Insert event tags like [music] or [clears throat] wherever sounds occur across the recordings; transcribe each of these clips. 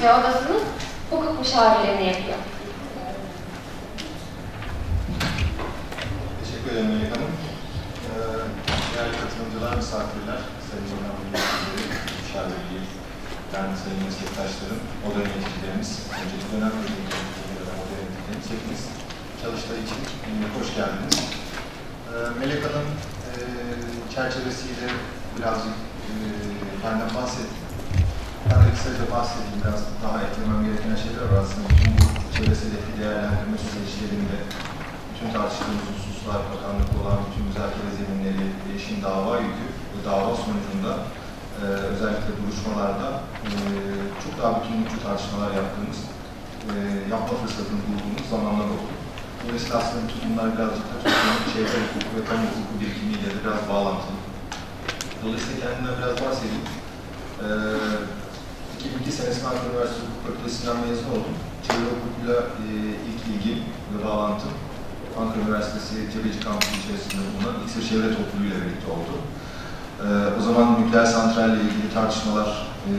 Mühendisliği Odası'nın hukuk müşavirliğini yapıyor. Teşekkür ederim Melek Hanım. Ee, değerli katılımcılar, misafirler, sayın yönetmenleri, müşavirliği, ben sayın meslektaşlarım, oda yöneticilerimiz, öncelikle önem verdiğim oda yöneticilerimiz, hepiniz çalıştay için e, hoş geldiniz. Ee, Melek Hanım e, çerçevesiyle birazcık e, benden bahsetti. Ben de kısaca bahsedeyim, biraz daha eklemem gereken şeyler var aslında. Bütün bu çevresel etki değerlendirme süreçlerinde bütün tartıştığımız hususlar, bakanlıkta olan bütün müzakere zeminleri, değişim dava yükü ve dava sonucunda e, özellikle duruşmalarda e, çok daha bütünlükçü tartışmalar yaptığımız, e, yapma fırsatını bulduğumuz zamanlar oldu. Dolayısıyla aslında bütün bunlar birazcık da Türkiye'nin çevre hukuku ve kamu hukuku birikimiyle de biraz bağlantılı. Dolayısıyla kendimden biraz bahsedeyim. E, 2002 senesinde Ankara Üniversitesi Hukuk Fakültesinden mezun oldum. Çevre hukukuyla e, ilk ilgim ve bağlantım Ankara Üniversitesi Cebeci Kampüsü içerisinde bulunan İksir Çevre Topluluğu ile birlikte oldu. Ee, o zaman nükleer santralle ilgili tartışmalar e,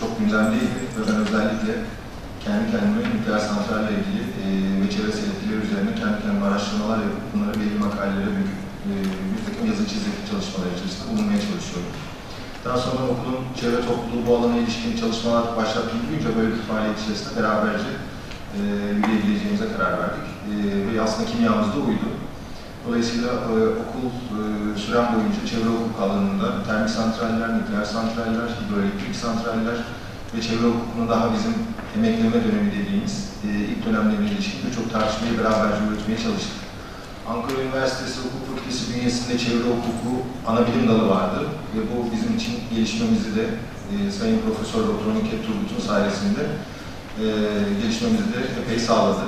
çok gündemdeydi ve ben özellikle kendi kendime nükleer santralle ilgili e, ve çevresel etkiler üzerine kendi kendime araştırmalar yapıp bunları belli makalelere döküp e, bir takım yazı çizgi çalışmalar içerisinde bulunmaya çalışıyorum. Daha sonra okulun çevre topluluğu bu alana ilişkin çalışmalar başlattığını duyunca böyle bir faaliyet içerisinde beraberce e, yürüyebileceğimize karar verdik. E, ve aslında kimyamız da uydu. Dolayısıyla e, okul e, süren boyunca çevre hukuk alanında termik santraller, nükleer santraller, hidroelektrik santraller ve çevre hukukunu daha bizim emekleme dönemi dediğimiz e, ilk dönemlerine ilişkin birçok tartışmayı beraberce yürütmeye çalıştık. Ankara Üniversitesi Hukuk Fakültesi bünyesinde çevre hukuku ana bilim dalı vardı ve bu bizim için gelişmemizi de e, Sayın Profesör Doktor Nükhet Turgut'un sayesinde e, gelişmemizi de epey sağladı.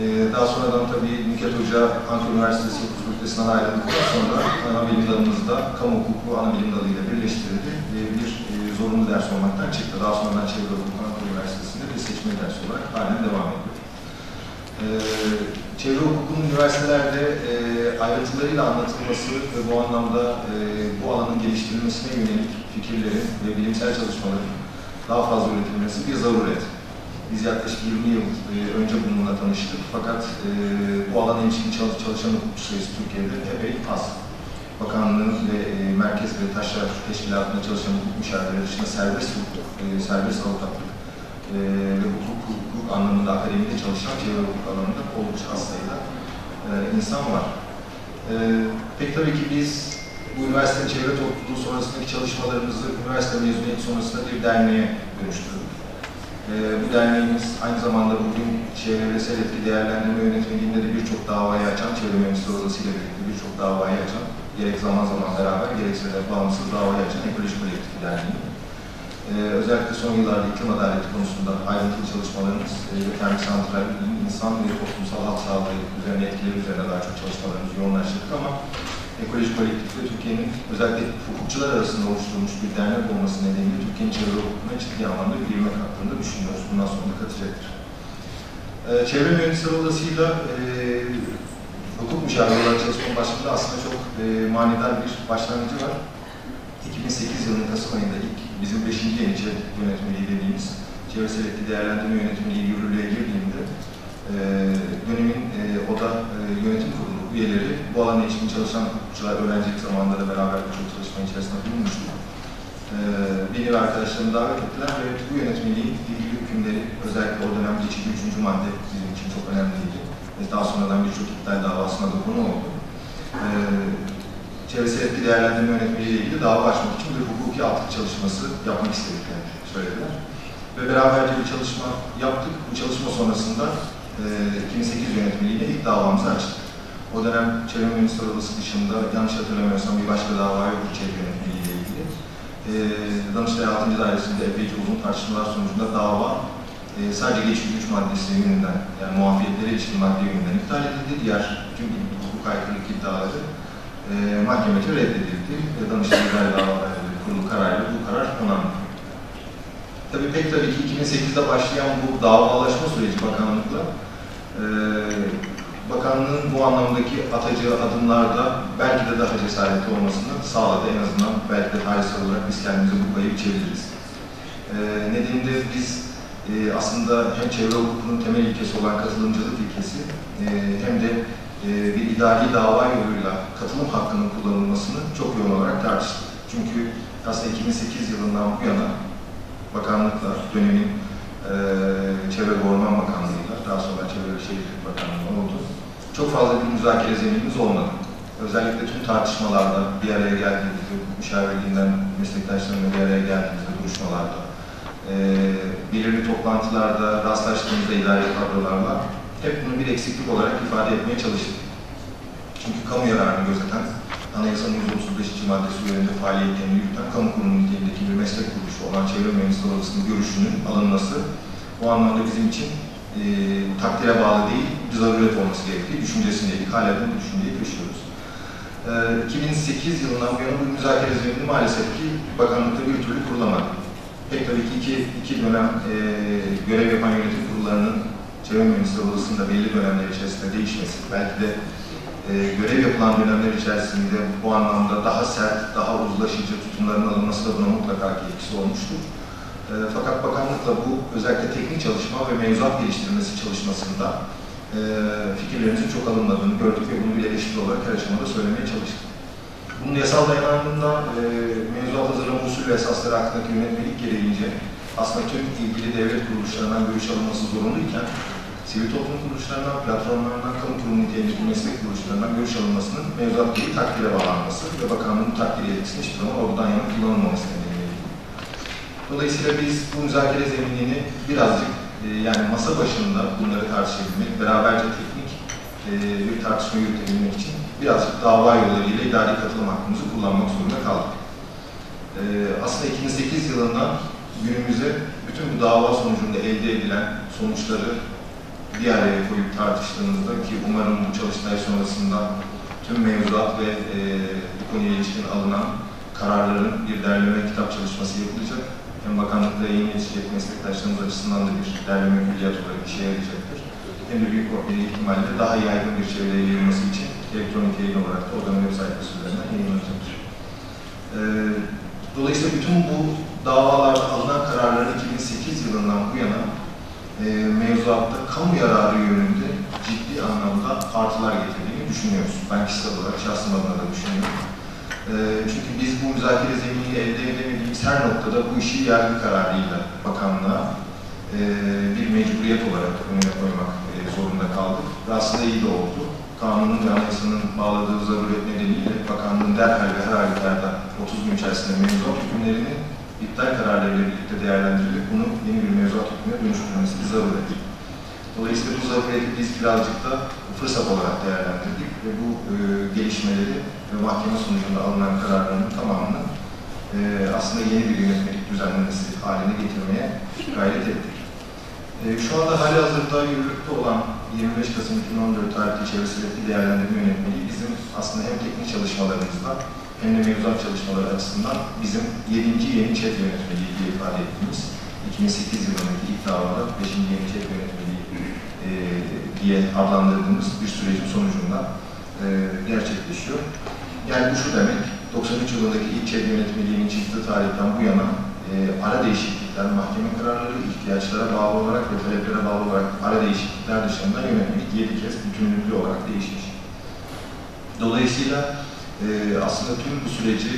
E, daha sonradan tabii Nükhet Hoca Ankara Üniversitesi Hukuk Fakültesinden ayrıldıktan sonra ana bilim dalımızda kamu hukuku ana bilim dalıyla birleştirildi. Zorunlu ders olmaktan çıktı. Daha sonradan çevre hukuku Ankara Üniversitesi'nde bir seçmeli ders olarak halen devam ediyor. E, çevre hukukunun üniversitelerde e, ayrıntılarıyla anlatılması ve bu anlamda e, bu alanın geliştirilmesine yönelik fikirlerin ve bilimsel çalışmaların daha fazla üretilmesi bir zaruret. Biz yaklaşık 20 yıl e, önce bununla tanıştık. Fakat e, bu alana ilişkin çalış, çalışan hukukçu sayısı Türkiye'de epey az. Bakanlığın ve e, Merkez ve Taşrar Teşkilatı'nda çalışan hukuk müşavirleri dışında serbest hukuk, e, serbest avukatlık e, ve hukuk, hukuk anlamında akademide çalışan çevre hukuk alanında oldukça az sayıda e, insan var. E, pek tabii ki biz bu üniversitenin çevre topluluğu sonrasındaki çalışmalarımızı üniversite mezuniyeti sonrasında bir derneğe dönüştürdük. Ee, bu derneğimiz aynı zamanda bugün çevresel etki değerlendirme yönetmeliğinde de birçok davayı açan, çevre mühendisleri odasıyla birlikte birçok davayı açan, gerek zaman zaman beraber gerekse de bağımsız davayı açan ekoloji kolektifi derneği. Ee, özellikle son yıllarda iklim adaleti konusunda ayrıntılı çalışmalarımız e, ve termik santralin insan ve toplumsal halk sağlığı üzerine etkileri üzerine daha çok çalışmalarımızı yoğunlaştırdık ama Ekoloji Kolektif ve Türkiye'nin özellikle hukukçular arasında oluşturulmuş bir dernek olması nedeniyle Türkiye'nin çevre hukukuna ciddi anlamda bir ivme kattığını düşünüyoruz. Bundan sonra katacaktır. Ee, çevre Mühendisleri Odası'yla e, hukuk müşaviri olarak çalışma başladı aslında çok e, manidar bir başlangıcı var. 2008 yılının Kasım ayında ilk bizim 5. yeniçe yönetmeliği dediğimiz çevresel etki değerlendirme yönetmeliği yürürlüğe girdiğinde e, dönemin e, oda e, yönetim kurulu üyeleri bu alana ilişkin çalışan hukukçular öğrencilik zamanında da beraber birçok çalışma içerisinde bulunmuştuk. Ee, beni ve arkadaşlarımı davet ettiler ve bu yönetmeliğin ilgili hükümleri özellikle o dönem geçici üçüncü madde bizim için çok önemliydi. Daha sonradan birçok iptal davasına da konu oldu. Ee, çevresel etki değerlendirme yönetmeliği ile ilgili dava açmak için bir hukuki atık çalışması yapmak istediklerini söylediler. Ve beraberce bir çalışma yaptık. Bu çalışma sonrasında e, 2008 yönetmeliğiyle ilk davamızı açtık. O dönem Çevre Mühendisleri Odası dışında yanlış hatırlamıyorsam bir başka dava yok çevre yönetmeliği ile ilgili. E, Danıştay 6. Dairesi'nde epeyce uzun tartışmalar sonucunda dava e, sadece geçici güç maddesi yönünden, yani muafiyetlere ilişkin madde yönünden iptal edildi. Diğer tüm hukuk aykırılık iddiaları e, mahkemece reddedildi. E, Danıştay İdare Davalar Kurulu kararıyla bu karar onandı. Tabii pek tabii ki 2008'de başlayan bu davalaşma süreci bakanlıkla e, bakanlığın bu anlamdaki atacağı adımlarda belki de daha cesaretli olmasını sağladı. En azından belki de tarihsel olarak biz kendimize bu payı biçebiliriz. E, nedeni de biz e, aslında hem çevre hukukunun temel ilkesi olan katılımcılık ilkesi e, hem de e, bir idari dava yoluyla katılım hakkının kullanılmasını çok yoğun olarak tartıştık. Çünkü aslında 2008 yılından bu yana bakanlıkla, dönemin e, Çevre ve Orman Bakanlığı'yla, daha sonra Çevre ve Şehircilik Bakanlığı oldu. Çok fazla bir müzakere zeminimiz olmadı. Özellikle tüm tartışmalarda bir araya geldiğimizde, müşavirliğinden meslektaşlarımla bir araya geldiğimizde, duruşmalarda, e, belirli toplantılarda rastlaştığımızda idare kadrolarla hep bunu bir eksiklik olarak ifade etmeye çalıştık. Çünkü kamu yararını gözeten, Anayasanın 135. maddesi üzerinde faaliyetlerini yürüten kamu kurumu niteliğindeki bir meslek kuruluşu olan Çevre Mühendisleri Odası'nın görüşünün alınması bu anlamda bizim için e, takdire bağlı değil, zaruret olması gerektiği düşüncesindeydik. Hala da bu düşünceyi taşıyoruz. E, 2008 yılından bu yana bu müzakere zemini maalesef ki bakanlıkta bir türlü kurulamadı. Pek tabii ki iki, iki dönem e, görev yapan yönetim kurullarının Çevre Mühendisleri Odası'nda belli dönemler içerisinde değişmesi, belki de e, görev yapılan dönemler içerisinde bu anlamda daha sert, daha uzlaşıcı tutumların alınması da buna mutlaka ki etkisi olmuştur. E, fakat bakanlıkla bu özellikle teknik çalışma ve mevzuat geliştirmesi çalışmasında e, fikirlerimizin çok alınmadığını gördük ve bunu bir eleştiri olarak her aşamada söylemeye çalıştık. Bunun yasal dayanağında e, mevzuat hazırlama usul ve esasları hakkındaki yönetmelik gereğince aslında tüm ilgili devlet kuruluşlarından görüş alınması zorunluyken sivil toplum kuruluşlarından, platformlarından, kamu kurumu niteliğindeki meslek kuruluşlarından görüş alınmasının mevzuat gereği takdire bağlanması ve bakanlığın takdir yetkisinin hiçbir zaman oradan yana kullanılmaması nedeniyle. Dolayısıyla biz bu müzakere zeminini birazcık e, yani masa başında bunları tartışabilmek, beraberce teknik e, bir tartışma yürütebilmek için birazcık dava yollarıyla idari katılım hakkımızı kullanmak zorunda kaldık. E, aslında 2008 yılından günümüze bütün bu dava sonucunda elde edilen sonuçları bir araya koyup tartıştığımızda ki umarım bu çalıştay sonrasında tüm mevzuat ve e, bu konuya ilişkin alınan kararların bir derleme kitap çalışması yapılacak. Hem bakanlıkla yeni yetişecek meslektaşlarımız açısından da bir derleme külliyat olarak işe yarayacaktır. Hem de büyük bir ihtimalle daha yaygın bir çevreye yayılması için elektronik yayın olarak da odanın web sayfası üzerinden yayınlanacaktır. E, dolayısıyla bütün bu davalarda alınan kararların 2008 yılından bu yana e, mevzuatta kamu yararı yönünde ciddi anlamda artılar getirdiğini düşünüyoruz. Ben kişisel olarak şahsım adına da düşünüyorum. E, çünkü biz bu müzakere zeminini elde edemediğimiz her noktada bu işi yargı kararıyla bakanlığa e, bir mecburiyet olarak önüne koymak e, zorunda kaldık. Aslında iyi de oldu. Kanunun ve anayasanın bağladığı zaruret nedeniyle bakanlığın derhal ve her halükarda 30 gün içerisinde mevzuat hükümlerini iptal kararlarıyla birlikte değerlendirilip bunu yeni bir mevzuat hükmüne dönüştürmesi bir zaruret. Dolayısıyla bu zarureti biz birazcık da fırsat olarak değerlendirdik ve bu e, gelişmeleri ve mahkeme sonucunda alınan kararların tamamını e, aslında yeni bir yönetmelik düzenlemesi haline getirmeye gayret ettik. E, şu anda hali hazırda yürürlükte olan 25 Kasım 2014 tarihli çevre sebepli değerlendirme yönetmeliği bizim aslında hem teknik çalışmalarımızda hem de mevzuat çalışmaları açısından bizim 7. yeni çet yönetmeliği diye ifade ettiğimiz 2008 yılındaki ilk davada 5. yeni çet yönetmeliği e, diye adlandırdığımız bir sürecin sonucunda e, gerçekleşiyor. Yani bu şu demek, 93 yılındaki ilk çet yönetmeliğinin çıktığı tarihten bu yana e, ara değişiklikler, mahkeme kararları, ihtiyaçlara bağlı olarak ve taleplere bağlı olarak ara değişiklikler dışında yönetmelik 7 kez bütünlüklü olarak değişmiş. Dolayısıyla e, aslında tüm bu süreci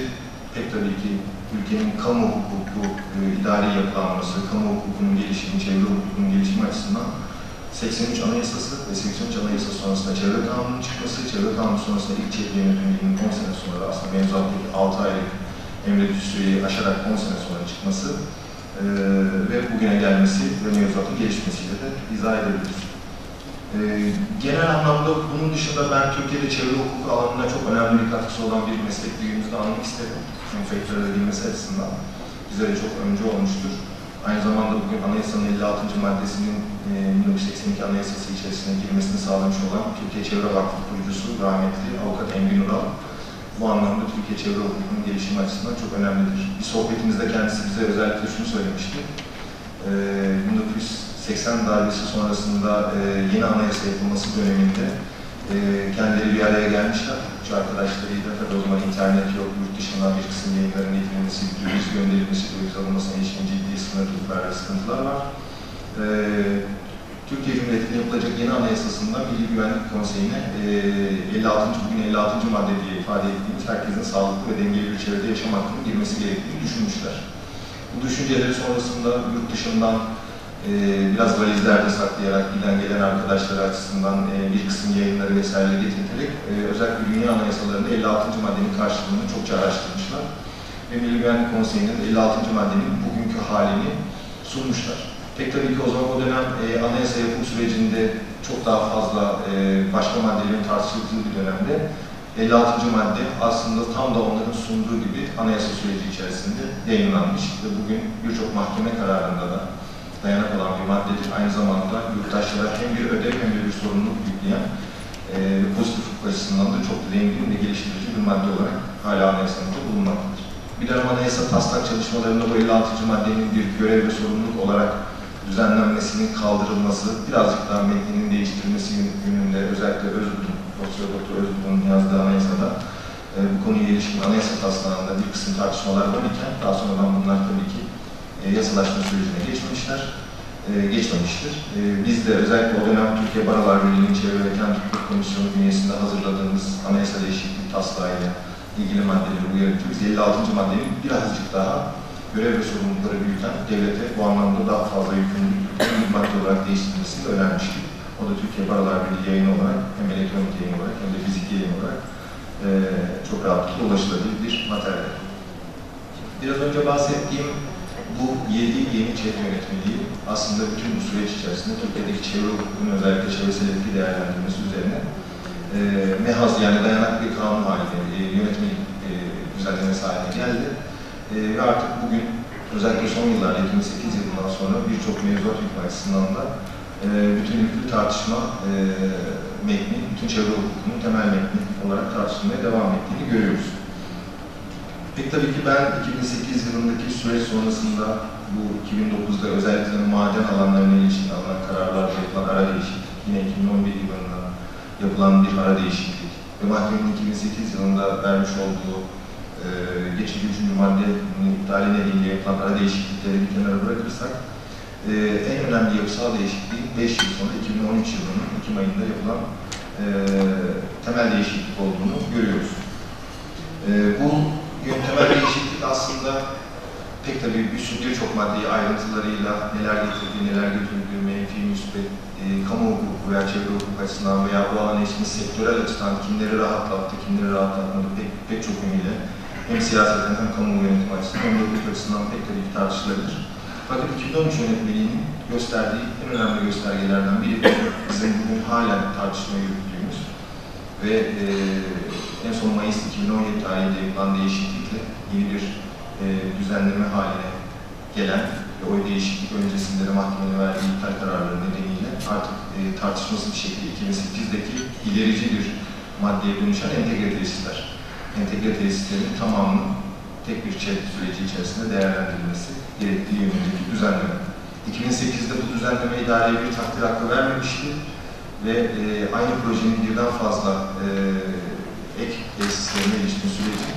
pek tabii ki ülkenin kamu hukuku, e, idari yapılanması, kamu hukukunun gelişimi, çevre hukukunun gelişimi açısından 83 Anayasası ve 83 Anayasası sonrasında çevre kanunun çıkması, çevre kanunu sonrasında ilk çevre yönetiminin 10 sene sonra aslında mevzuattaki 6 aylık emredücü süreyi aşarak 10 sene sonra çıkması e, ve bugüne gelmesi ve mevzuatın gelişmesiyle de izah edebiliriz. E, genel anlamda bunun dışında ben Türkiye'de çevre hukuku alanında çok önemli bir katkısı olan bir meslek büyüğümüzü de anmak isterim. Hem sektörde bilmesi açısından bize de çok öncü olmuştur. Aynı zamanda bugün anayasanın 56. maddesinin e, 1982 anayasası içerisine girmesini sağlamış olan Türkiye Çevre Vakfı kurucusu rahmetli avukat Engin Ural bu anlamda Türkiye Çevre Hukuku'nun gelişimi açısından çok önemlidir. Bir sohbetimizde kendisi bize özellikle şunu söylemişti. Ee, 1980 darbesi sonrasında e, yeni anayasa yapılması döneminde e, kendileri bir araya gelmişler. Şu arkadaşlarıyla tabii o zaman internet yok, yurt dışından bir kısım yayınların getirilmesi, döviz gönderilmesi, döviz alınmasına ilişkin ciddi sınırlılıklar ve sıkıntılar var. Ee, Türkiye Cumhuriyeti'nin yapılacak yeni anayasasında Milli Güvenlik Konseyi'ne e, 56. bugün 56. madde diye ifade ettiğimiz herkesin sağlıklı ve dengeli bir çevrede yaşam hakkının girmesi gerektiğini düşünmüşler. Bu düşünceleri sonrasında yurt dışından e, biraz valizlerde saklayarak giden gelen arkadaşları açısından e, bir kısım yayınları vesaire getirterek e, özellikle dünya anayasalarında 56. maddenin karşılığını çokça araştırmışlar. Ve Milli Güvenlik Konseyi'nin 56. maddenin bugünkü halini sunmuşlar. Pek tabii ki o zaman o dönem e, anayasa yapım sürecinde çok daha fazla e, başka maddelerin tartışıldığı bir dönemde 56. madde aslında tam da onların sunduğu gibi anayasa süreci içerisinde yayınlanmış ve bugün birçok mahkeme kararında da dayanak olan bir maddedir. Aynı zamanda yurttaşlara hem bir ödev hem de bir sorumluluk yükleyen e, pozitif hukuk açısından da çok zengin ve geliştirici bir madde olarak hala anayasamızda bulunmaktadır. Bir dönem anayasa taslak çalışmalarında bu 56. maddenin bir görev ve sorumluluk olarak düzenlenmesinin kaldırılması, birazcık daha metninin değiştirilmesi yönünde özellikle Özgür'ün, Profesör Doktor Özgür'ün yazdığı anayasada e, bu konuya ilişkin anayasa taslağında bir kısım tartışmalar var iken daha sonradan bunlar tabii ki e, yasalaşma sürecine geçmişler, e, geçmemiştir. E, biz de özellikle o dönem Türkiye Barolar Birliği'nin Çevre ve Kent Komisyonu bünyesinde hazırladığımız anayasa değişikliği taslağıyla ilgili maddeleri uyarınca biz 56. maddenin birazcık daha görev ve sorumlulukları büyüten devlete bu anlamda daha fazla yükümlülük bir madde olarak değiştirilmesini önermiştik. O da Türkiye Barolar Birliği yayını olarak hem elektronik yayın olarak hem de fizik yayın olarak e, çok rahatlıkla ulaşılabilir bir materyal. Biraz önce bahsettiğim bu yedi yeni çevre yönetmeliği aslında bütün bu süreç içerisinde Türkiye'deki çevre hukukunun özellikle çevresel etki değerlendirmesi üzerine e, mehaz yani dayanak bir kanun haline, e, yönetmelik e, düzenlemesi haline geldi. E, ve artık bugün özellikle son yıllarda 28 yılından sonra birçok mevzuat hükmü açısından da e, bütünlüklü tartışma e, metni, bütün çevre hukukunun temel metni olarak tartışılmaya devam ettiğini görüyoruz. Peki tabii ki ben 2008 yılındaki süreç sonrasında bu 2009'da özellikle maden alanlarına ilişkin alınan kararlarda yapılan ara değişiklik, yine 2011 yılında yapılan bir ara değişiklik ve mahkemenin 2008 yılında vermiş olduğu e, geçici üçüncü maddenin iptali nedeniyle yapılan ara değişiklikleri bir kenara bırakırsak e, en önemli yapısal değişikliğin 5 yıl sonra 2013 yılının Ekim ayında yapılan e, temel değişiklik olduğunu görüyoruz. E, bu temel değişiklik aslında pek tabii birçok maddeyi ayrıntılarıyla neler getirdiği, neler götürdüğü, menfi, müspet, e, kamu hukuku veya çevre hukuku açısından veya bu alana ilişkin sektörel açıdan kimleri rahatlattı, kimleri rahatlatmadı pek, pek çok yönüyle hem siyaseten hem kamu yönetimi açısından hem de hukuk açısından pek tabii ki tartışılabilir. Fakat 2013 yönetmeliğinin gösterdiği en önemli göstergelerden biri bizim bugün hala tartışma yürüttüğümüz ve e, en son Mayıs 2017 tarihinde yapılan değişiklikle yeni bir e, düzenleme haline gelen ve o değişiklik öncesinde de mahkemenin verdiği iptal kararları nedeniyle artık e, tartışmasız bir şekilde 2008'deki ilerici bir maddeye dönüşen entegre tesisler. Entegre tesislerin tamamının tek bir çet süreci içerisinde değerlendirilmesi gerektiği yönündeki düzenleme. 2008'de bu düzenleme idareye bir takdir hakkı vermemişti ve e, aynı projenin birden fazla e, ek tesislerine ilişkin süreci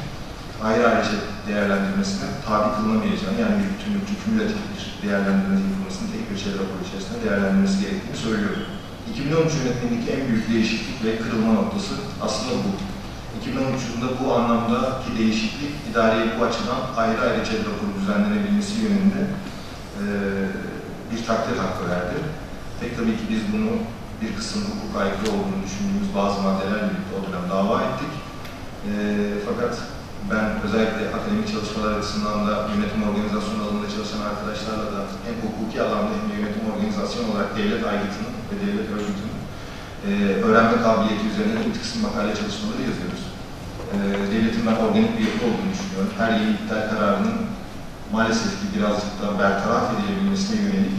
ayrı ayrı değerlendirmesine tabi kılınamayacağını yani bir bütünlükçü kümülatif bir değerlendirme yapılmasının tek bir çevre raporu içerisinde değerlendirmesi gerektiğini söylüyorum. 2013 yönetmenindeki en büyük değişiklik ve kırılma noktası aslında bu. 2013 yılında bu anlamdaki değişiklik idareye bu açıdan ayrı ayrı çevre raporu düzenlenebilmesi yönünde e, bir takdir hakkı verdi. Pek tabii ki biz bunu bir kısım hukuk aykırı olduğunu düşündüğümüz bazı maddelerle birlikte o dönem dava ettik. E, fakat ben özellikle akademik çalışmalar açısından da yönetim organizasyon alanında çalışan arkadaşlarla da hem hukuki alanda hem de yönetim organizasyon olarak devlet aygıtının ve devlet örgütünün e, öğrenme kabiliyeti üzerine bir kısım makale çalışmaları yazıyoruz. E, devletin ben organik bir yapı olduğunu düşünüyorum. Her yeni iptal kararının maalesef ki birazcık da bertaraf edilebilmesine yönelik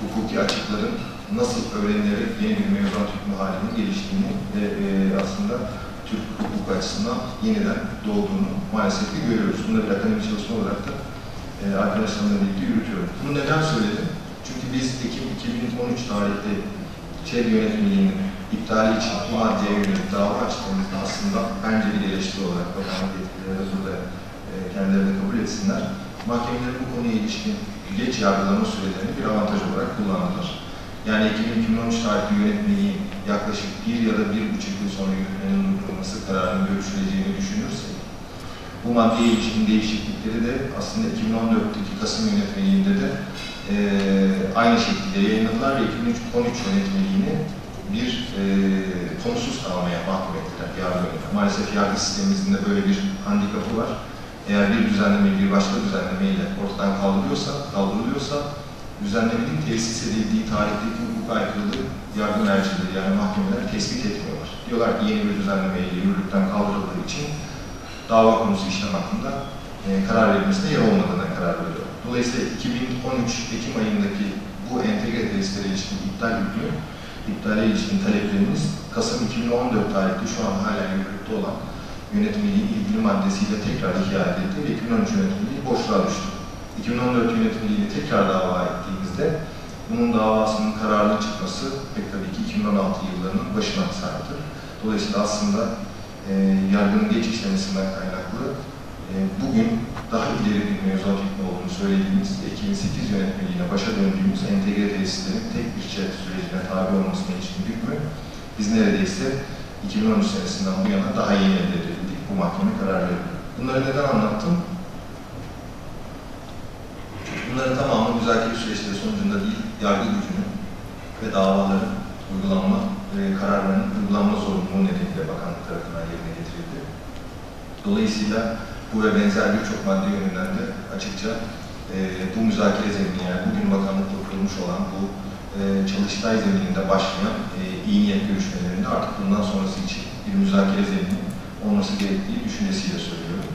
hukuki açıkların nasıl öğrenilerek yeni bir mevzuat hükmü haline geliştiğini ve e, aslında Türk hukuk açısından yeniden doğduğunu maalesef ki görüyoruz. Bunu da bir akademik çalışma olarak da e, arkadaşlarımla birlikte yürütüyorum. Bunu neden söyledim? Çünkü biz Ekim 2013 tarihli çevre yönetmeliğinin iptali için bu maddeye yönelik dava etsinler. Mahkemelerin bu konuya ilişkin geç yargılama sürelerini bir avantaj olarak kullandılar. Yani 2013 tarihli yönetmeliği yaklaşık bir ya da bir buçuk yıl sonra yürütmenin uygulaması kararının görüşüleceğini düşünürsek, bu maddeye ilişkin değişiklikleri de aslında 2014'teki Kasım yönetmeliğinde de e, aynı şekilde yayınladılar ve 2013 yönetmeliğini bir e, konusuz kalmaya mahkum ettiler yargı Maalesef yargı sistemimizin de böyle bir handikapı var. Eğer bir düzenleme bir başka düzenlemeyle ortadan kaldırıyorsa, kaldırılıyorsa düzenlemenin tesis edildiği tarihteki hukuk aykırılığı yargı mercileri yani mahkemeler tespit etmiyorlar. Diyorlar ki yeni bir düzenlemeyle yürürlükten kaldırıldığı için dava konusu işlem hakkında e, karar verilmesine yer olmadığına karar veriyor. Dolayısıyla 2013 Ekim ayındaki bu entegre tesislere ilişkin iptal hükmü, iptale ilişkin taleplerimiz Kasım 2014 tarihli şu an hala yürürlükte olan yönetmeliğin ilgili maddesiyle tekrar ihya edildi ve 2013 yönetmeliği boşluğa düştü. 2014 yönetmeliğini tekrar dava ettiğimizde bunun davasının kararlı çıkması pek tabii ki 2016 yıllarının başına sardı. Dolayısıyla aslında e, yargının geç işlemesinden kaynaklı e, bugün daha ileri bir mevzuat hükmü olduğunu söylediğimiz 2008 yönetmeliğine başa döndüğümüz entegre tesislerin tek bir çet sürecine tabi olmasına ilişkin hükmü biz neredeyse 2013 senesinden bu yana daha yeni elde edildik bu mahkeme kararları. Bunları neden anlattım? Bunların tamamı müzakere süreçleri sonucunda değil, yargı gücünün ve davaların uygulanma ve kararlarının uygulanma zorunluluğu nedeniyle bakanlık tarafından yerine getirildi. Dolayısıyla bu ve benzer birçok madde yönünden de açıkça e, bu müzakere zemini yani bugün bakanlıkla kurulmuş olan bu çalıştay zemininde başlayan e, iyi niyet görüşmelerinde artık bundan sonrası için bir müzakere zemini olması gerektiği düşüncesiyle söylüyorum.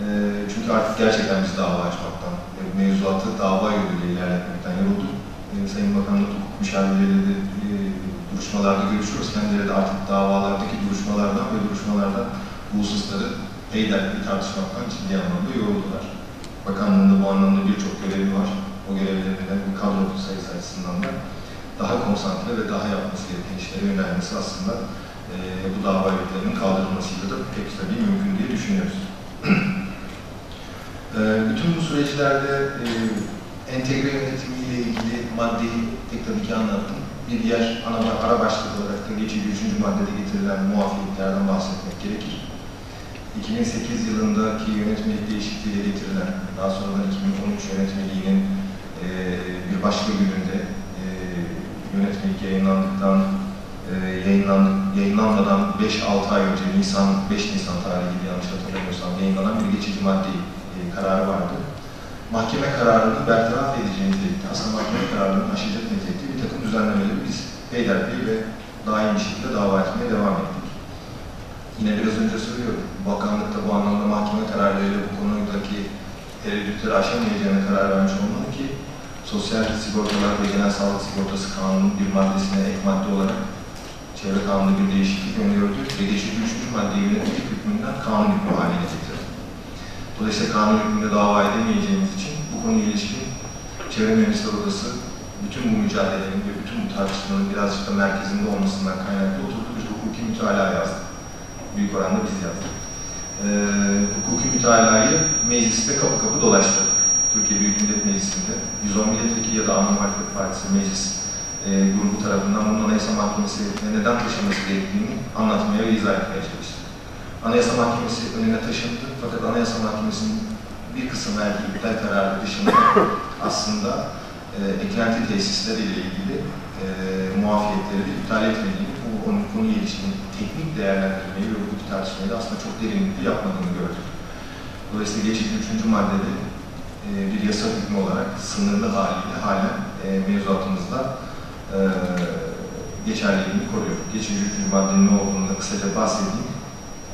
E, çünkü artık gerçekten biz dava açmaktan, e, mevzuatı dava yoluyla ilerletmekten yorulduk. E, Sayın Bakan'la hukuk müşavirleriyle de e, duruşmalarda görüşüyoruz. Kendileri de artık davalardaki duruşmalardan ve duruşmalardan bu hususları peyderpey tartışmaktan ciddi anlamda yoruldular. Bakanlığında bu anlamda birçok görevi var. O görevlerinden bir kadro sayısı açısından da daha konsantre ve daha yapması gereken işlere yönelmesi aslında e, bu dava yüklerinin kaldırılmasıyla da pek tabii mümkün diye düşünüyoruz. [clears throat] e, bütün bu süreçlerde e, entegre yönetimiyle ilgili maddeyi pek tabii ki anlattım. Bir diğer ana, ara başlık olarak da geçici üçüncü maddede getirilen muafiyetlerden bahsetmek gerekir. 2008 yılındaki yönetmelik değişikliğiyle getirilen, daha sonra 2013 yönetmeliğinin e, bir başka gününde e, yönetmelik yayınlandıktan e, yayınlandık, yayınlanmadan 5-6 ay önce Nisan 5 Nisan tarihli yanlış hatırlamıyorsam yayınlanan bir geçici madde e, kararı vardı. Mahkeme kararını bertaraf edeceğimiz birlikte aslında mahkeme kararının aşacak nitelikte bir takım düzenlemeleri biz peyderpey ve daim bir şekilde dava etmeye devam ettik. Yine biraz önce söylüyorum, bakanlıkta bu anlamda mahkeme kararlarıyla bu konudaki tereddütleri aşamayacağına karar vermiş olmalı ki Sosyal Sigortalar ve Genel Sağlık Sigortası Kanunu'nun bir maddesine ek madde olarak çevre kanunu bir değişiklik öngördü ve geçici üçüncü maddeyi yönetmelik hükmünden kanun hükmü haline getirdi. Dolayısıyla kanun hükmünde dava edemeyeceğimiz için bu konuya ilişkin Çevre Mühendisler Odası bütün bu mücadelenin ve bütün bu tartışmanın birazcık da merkezinde olmasından kaynaklı oturdu bir hukuki mütalaa yazdı. Büyük oranda biz yazdık. Ee, hukuki mütalayı mecliste kapı kapı dolaştı. Türkiye Büyük Millet Meclisi'nde 110 milletvekili ya da Muhalefet Partisi meclis e, grubu tarafından bunun Anayasa Mahkemesi'ne neden taşınması gerektiğini anlatmaya ve izah etmeye çalıştı. Anayasa Mahkemesi önüne taşındı fakat Anayasa Mahkemesi'nin bir kısım verdiği iptal kararı dışında [laughs] aslında e, eklenti tesisleriyle ilgili e, muafiyetleri de iptal etmediğini, bu onun konuya ilişkin teknik değerlendirmeyi ve hukuki tartışmayı da aslında çok derinlikli yapmadığını gördük. Dolayısıyla geçici üçüncü maddede bir yasa hükmü olarak sınırlı haliyle halen e, mevzuatımızda e, geçerliliğini koruyor. Geçici üçüncü maddenin ne olduğunu da kısaca bahsedeyim.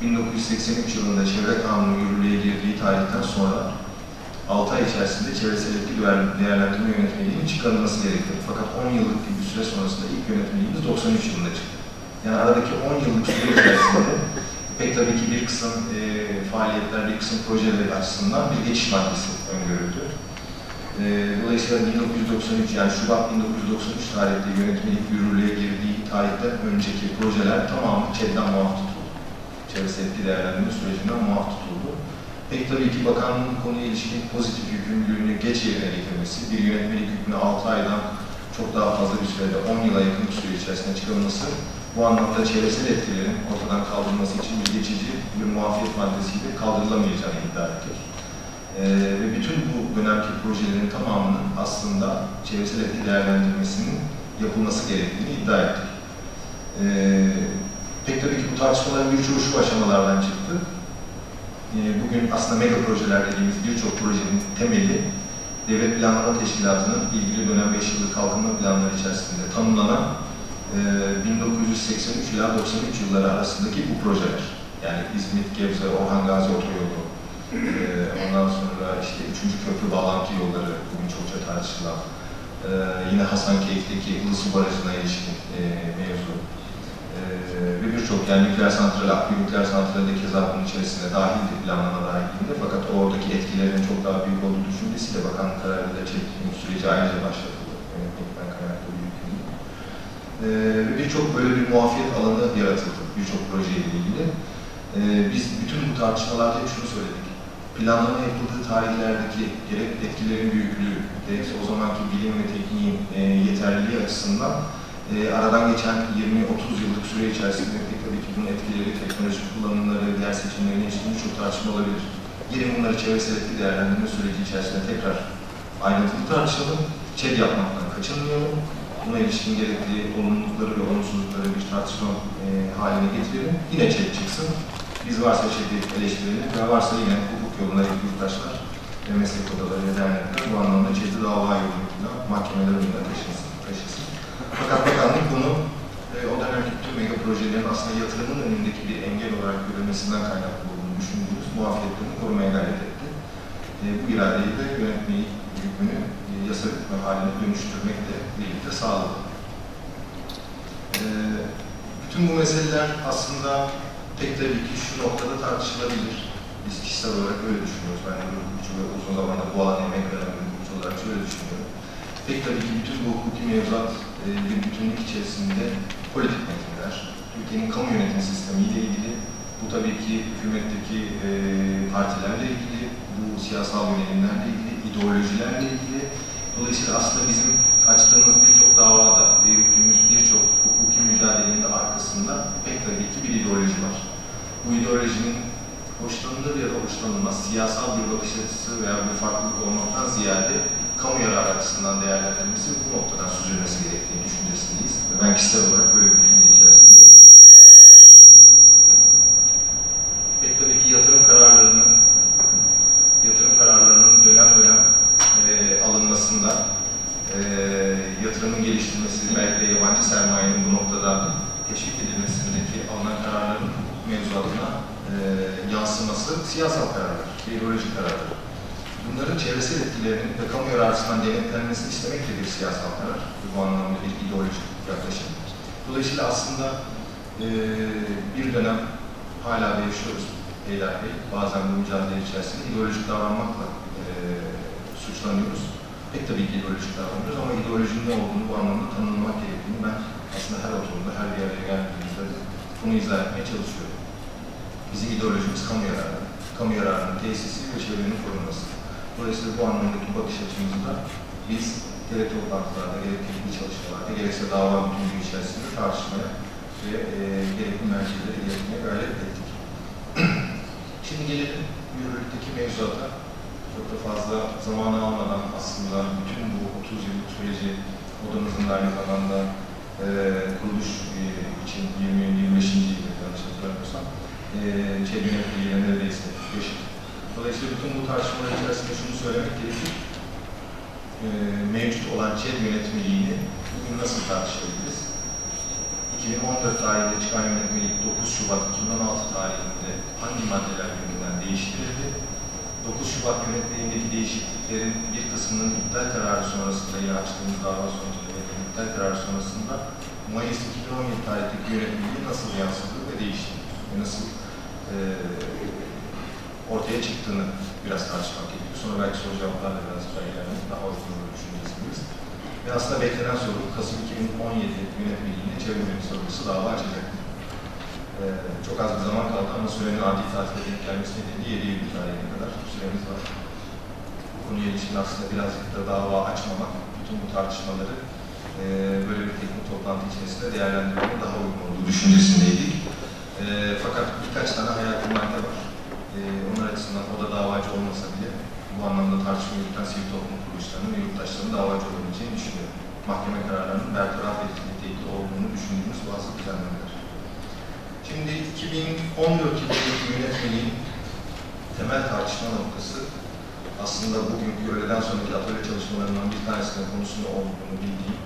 1983 yılında Çevre Kanunu yürürlüğe girdiği tarihten sonra 6 ay içerisinde çevresel etki değerlendirme yönetmeliğinin çıkarılması gerekti. Fakat 10 yıllık bir süre sonrasında ilk yönetmeliğimiz 93 yılında çıktı. Yani aradaki 10 yıllık süre içerisinde pek tabii ki bir kısım e, faaliyetler, bir kısım projeler açısından bir geçiş maddesi öngörüldü. E, dolayısıyla 1993 yani Şubat 1993 tarihte yönetmelik yürürlüğe girdiği tarihten önceki projeler tamamı ÇED'den muaf tutuldu. Çevresel etki değerlendirme sürecinden muaf tutuldu. Pek tabii ki bakanlığın konuya ilişkin pozitif yükümlülüğünü geç yerine getirmesi, bir yönetmelik hükmünü 6 aydan çok daha fazla bir sürede 10 yıla yakın bir süre içerisinde çıkarılması bu anlamda çevresel etkilerin ortadan kaldırılması için bir geçici bir muafiyet maddesiyle kaldırılamayacağını iddia ettik. Ee, ve bütün bu dönemki projelerin tamamının aslında çevresel etki değerlendirmesinin yapılması gerektiğini iddia ettik. Ee, pek tabii ki bu tartışmaların birçoğu şu aşamalardan çıktı. Ee, bugün aslında mega projeler dediğimiz birçok projenin temeli Devlet Planlama Teşkilatı'nın ilgili dönem 5 yıllık kalkınma planları içerisinde tanımlanan 1983 ila 93 yılları arasındaki bu projeler. Yani İzmit, Gebze, Orhan Gazi Otoyolu, ondan sonra işte 3. köprü bağlantı yolları bugün çokça tartışılan, yine Hasankeyf'teki Ilısu Barajı'na ilişkin mevzu ve birçok yani nükleer santral, akbil nükleer santralinde keza bunun içerisinde dahildi, planlama dahilinde fakat oradaki etkilerin çok daha büyük olduğu düşüncesiyle bakanlık kararıyla çektiğimiz süreci ayrıca başlatıldı. Yönetmelikten kaynaklı e, birçok böyle bir muafiyet alanı yaratıldı birçok projeyle ilgili. E, biz bütün bu tartışmalarda hep şunu söyledik. Planlama yapıldığı tarihlerdeki gerek etkilerin büyüklüğü, gerekse o zamanki bilim ve tekniğin e, yeterliliği açısından e, aradan geçen 20-30 yıllık süre içerisinde tabii ki bunun etkileri, teknoloji kullanımları, diğer seçimlerin ilişkin birçok tartışma olabilir. Gelin bunları çevresel etki değerlendirme süreci içerisinde tekrar ayrıntılı tartışalım, ÇED yapmaktan kaçınmayalım buna ilişkin gerekli olumlulukları ve olumsuzlukları bir tartışma e, haline getirelim. Yine çek çıksın. Biz varsa çeki eleştirelim ve varsa yine hukuk yoluna yurttaşlar ve meslek odaları ve dernekler bu anlamda çeki dava yoluyla mahkemeler önünde taşısın. taşısın. Fakat bakanlık bunu e, o dönemki tüm mega projelerin aslında yatırımın önündeki bir engel olarak görülmesinden kaynaklı olduğunu düşündüğümüz muafiyetlerini korumaya gayret etti. E, bu iradeyi de yönetmeyi hükmünü e, yasa hükmü haline dönüştürmekle birlikte sağladı. E, bütün bu meseleler aslında pek tabii ki şu noktada tartışılabilir. Biz kişisel olarak öyle düşünüyoruz. Ben de bir hukukçu ve uzun zamandır bu alana emek veren bir hukukçu olarak şöyle düşünüyorum. Pek tabii ki bütün bu hukuki mevzuat e, bir bütünlük içerisinde politik metinler, Türkiye'nin kamu yönetim sistemiyle ilgili, bu tabii ki hükümetteki e, partilerle ilgili, bu siyasal yönelimlerle ilgili, ideolojilerle ilgili. Dolayısıyla aslında bizim açtığımız birçok davada ve yürüttüğümüz birçok hukuki mücadelenin de arkasında pek tabii ki bir ideoloji var. Bu ideolojinin hoşlanılır ya da hoşlanılmaz siyasal bir bakış açısı veya bir farklılık olmaktan ziyade kamu yararı açısından değerlendirilmesi bu noktadan süzülmesi gerektiğini düşüncesindeyiz. Ben kişisel olarak böyle bir düşünce içerisindeyim. Pek tabii ki yatırım kararlarının yatırım kararlarının dönem dönem e, alınmasında e, geliştirmesi, belki de yabancı sermayenin bu noktada teşvik edilmesindeki alınan kararların mevzuatına e, yansıması siyasal kararlar, ideolojik kararlar. Bunların çevresel etkilerinin ve kamu yararısından denetlenmesini istemek de bir siyasal karar. Bu anlamda bir ideolojik yaklaşım. Dolayısıyla aslında e, bir dönem hala da yaşıyoruz Beyler Bey. Bazen bu mücadele içerisinde ideolojik davranmakla e, suçlanıyoruz. Pek tabii ki ideolojik davranıyoruz ama ideolojinin ne olduğunu bu anlamda tanımlamak gerektiğini ben aslında her oturumda, her bir araya geldiğimizde bunu izah etmeye çalışıyorum. Bizim ideolojimiz kamu yararı, kamu yararının tesisi ve çevrenin korunması. Dolayısıyla bu anlamdaki bakış açımızda biz gerek toplantılarda, gerek teknik çalışmalarda, gerekse dava bütünlüğü içerisinde tartışmaya ve e, gerekli merkezleri iletmeye gayret ettik. [clears throat] Şimdi gelelim yürürlükteki mevzuata. Çok da fazla zamanı almadan aslında bütün bu 30 yıllık süreci odamızın da aynı zamanda e, kuruluş e, için 20-25. yılı yanlış hatırlamıyorsam e, çevre yönetmeliğine neredeyse yaşadık. Dolayısıyla bütün bu tartışmalar içerisinde şunu söylemek gerekir. E, mevcut olan ÇED yönetmeliğini bugün nasıl tartışabiliriz? 2014 tarihinde çıkan yönetmelik 9 Şubat 2016 tarihinde hangi maddeler yönünden değiştirildi? 9 Şubat yönetmeliğindeki değişikliklerin bir kısmının iptal kararı sonrasında yine açtığımız dava sonucunda iptal kararı sonrasında Mayıs 2017 tarihteki yönetmeliği nasıl yansıdı ve değişti ve nasıl e, ortaya çıktığını biraz tartışmak gerekiyor. Sonra belki soru cevaplarla biraz daha ilerlemek daha uygun olur düşüncesindeyiz. Ve aslında beklenen soru Kasım 2017 yönetmeliğinde çevre yönetimi sorumlusu dava açacak. Ee, çok az bir zaman kaldı ama sürenin adli tatile denk gelmesi nedeniyle 7 Eylül tarihine kadar süremiz var. Bu konuya ilişkin aslında birazcık da dava açmamak, bütün bu tartışmaları e, böyle bir teknik toplantı içerisinde değerlendirmenin daha uygun olduğu düşüncesindeydik. E, fakat birkaç tane hayati madde var. E, onlar açısından o da davacı olmasa bile bu anlamda tartışma yürüten sivil toplum kuruluşlarının ve yurttaşların davacı olabileceğini düşünüyorum. Mahkeme kararlarının bertaraf edildiği olduğunu düşündüğümüz bazı düzenlemeler. Şimdi 2014 yılındaki yönetmeliğin temel tartışma noktası aslında bugünkü öğleden sonraki atölye çalışmalarından bir tanesinin konusunda olduğunu bildiğim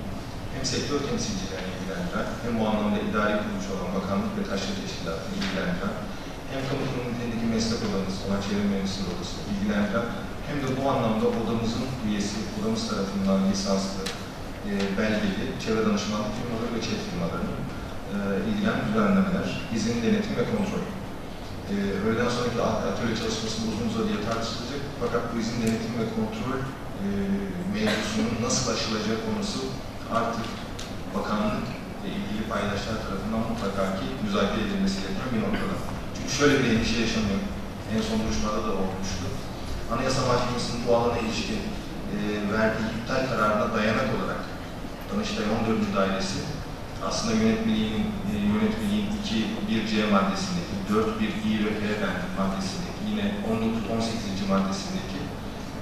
hem sektör temsilcilerini ilgilendiren hem bu anlamda idari kuruluş olan bakanlık ve taşra teşkilatını ilgilendiren hem kamu kurumundaki meslek odamız olan çevre mühendisliği odası ilgilendiren hem de bu anlamda odamızın üyesi, odamız tarafından lisanslı, e, belgeli çevre danışmanlık firmaları ve çet firmalarının e, ilgilenen düzenlemeler, izin, denetim ve kontrol. E, öğleden sonraki atölye çalışmasında uzun uzadıya tartışılacak fakat bu izin, denetim ve kontrol e, mevzusunun nasıl aşılacağı konusu artık bakanlık ve ilgili paydaşlar tarafından mutlaka ki müzakere edilmesi gereken bir noktada. Çünkü şöyle bir endişe yaşanıyor. En son duruşmada da olmuştu. Anayasa Mahkemesi'nin bu alana ilişkin e, verdiği iptal kararına dayanak olarak Danıştay 14. Dairesi aslında yönetmeliğin, e, yönetmeliğin 2, 1C maddesindeki, 4, 1 I ve P maddesindeki, yine 19, 18. maddesindeki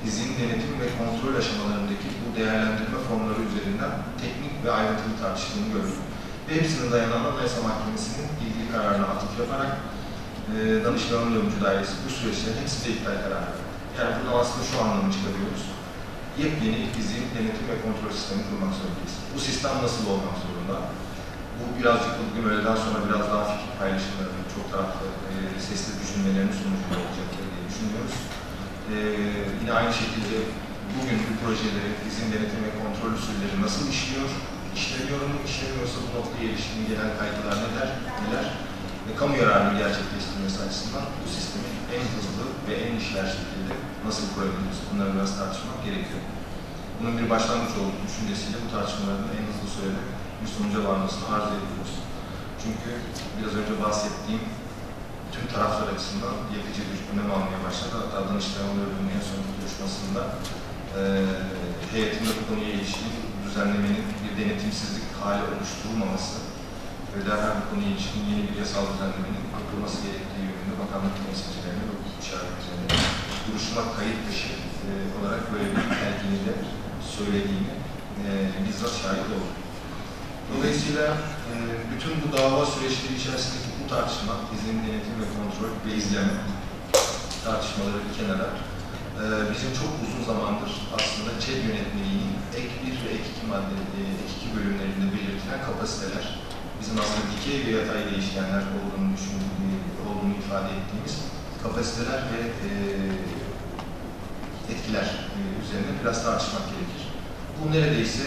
izin, denetim ve kontrol aşamalarındaki bu değerlendirme formları üzerinden teknik ve ayrıntılı tartışıldığını gördük. Ve hepsinin dayanan Anayasa Mahkemesi'nin ilgili kararına atıf yaparak e, Danıştay 14. Dairesi bu süreçlerin hepsi de iptal kararı. Yani buradan aslında şu anlamı çıkarıyoruz. Yepyeni izin, denetim ve kontrol sistemi kurmak zorundayız. Bu sistem nasıl olmak zorunda? Bu birazcık bugün öğleden sonra biraz daha fikir paylaşımlarının çok taraflı e, sesli düşünmelerinin sonucunda olacaktır diye düşünüyoruz. E, yine aynı şekilde bugün bu projeleri, izin, denetim ve kontrol usulleri nasıl işliyor? İşleniyor mu? İşlemiyorsa bu noktaya ilişkin genel kaygılar neler? neler? Ve kamu yararını gerçekleştirmesi açısından bu sistemi en hızlı ve en işler şekilde nasıl kurabiliriz? Bunları biraz tartışmak gerekiyor. Bunun bir başlangıç olduğu düşüncesiyle bu tartışmaların en hızlı sürede bir sonuca varmasını arzu ediyoruz. Çünkü biraz önce bahsettiğim tüm taraflar açısından yetici bir önem almaya başladı. Hatta Danıştay Onurlu'nun en son duruşmasında e, heyetinde bu konuya ilişkin düzenlemenin bir denetimsizlik hali oluşturulmaması ve derhal bu konuya ilişkin yeni bir yasal düzenlemenin yapılması gerektiği yönünde bakanlık temsilcilerine ve işaret üzerinde duruşma kayıt dışı e, olarak böyle bir telkiniyle söylediğini e, bizzat şahit olduk. Dolayısıyla e, bütün bu dava süreçleri içerisindeki bu tartışma, izin, denetim ve kontrol ve izleme tartışmaları bir kenara e, bizim çok uzun zamandır aslında ÇED yönetmeliğinin ek 1 ve ek 2 madde, e, ek 2 bölümlerinde belirtilen kapasiteler, bizim aslında dikey ve yatay değişkenler olduğunu düşündüğü, olduğunu ifade ettiğimiz kapasiteler ve etkiler üzerine biraz tartışmak gerekir. Bu neredeyse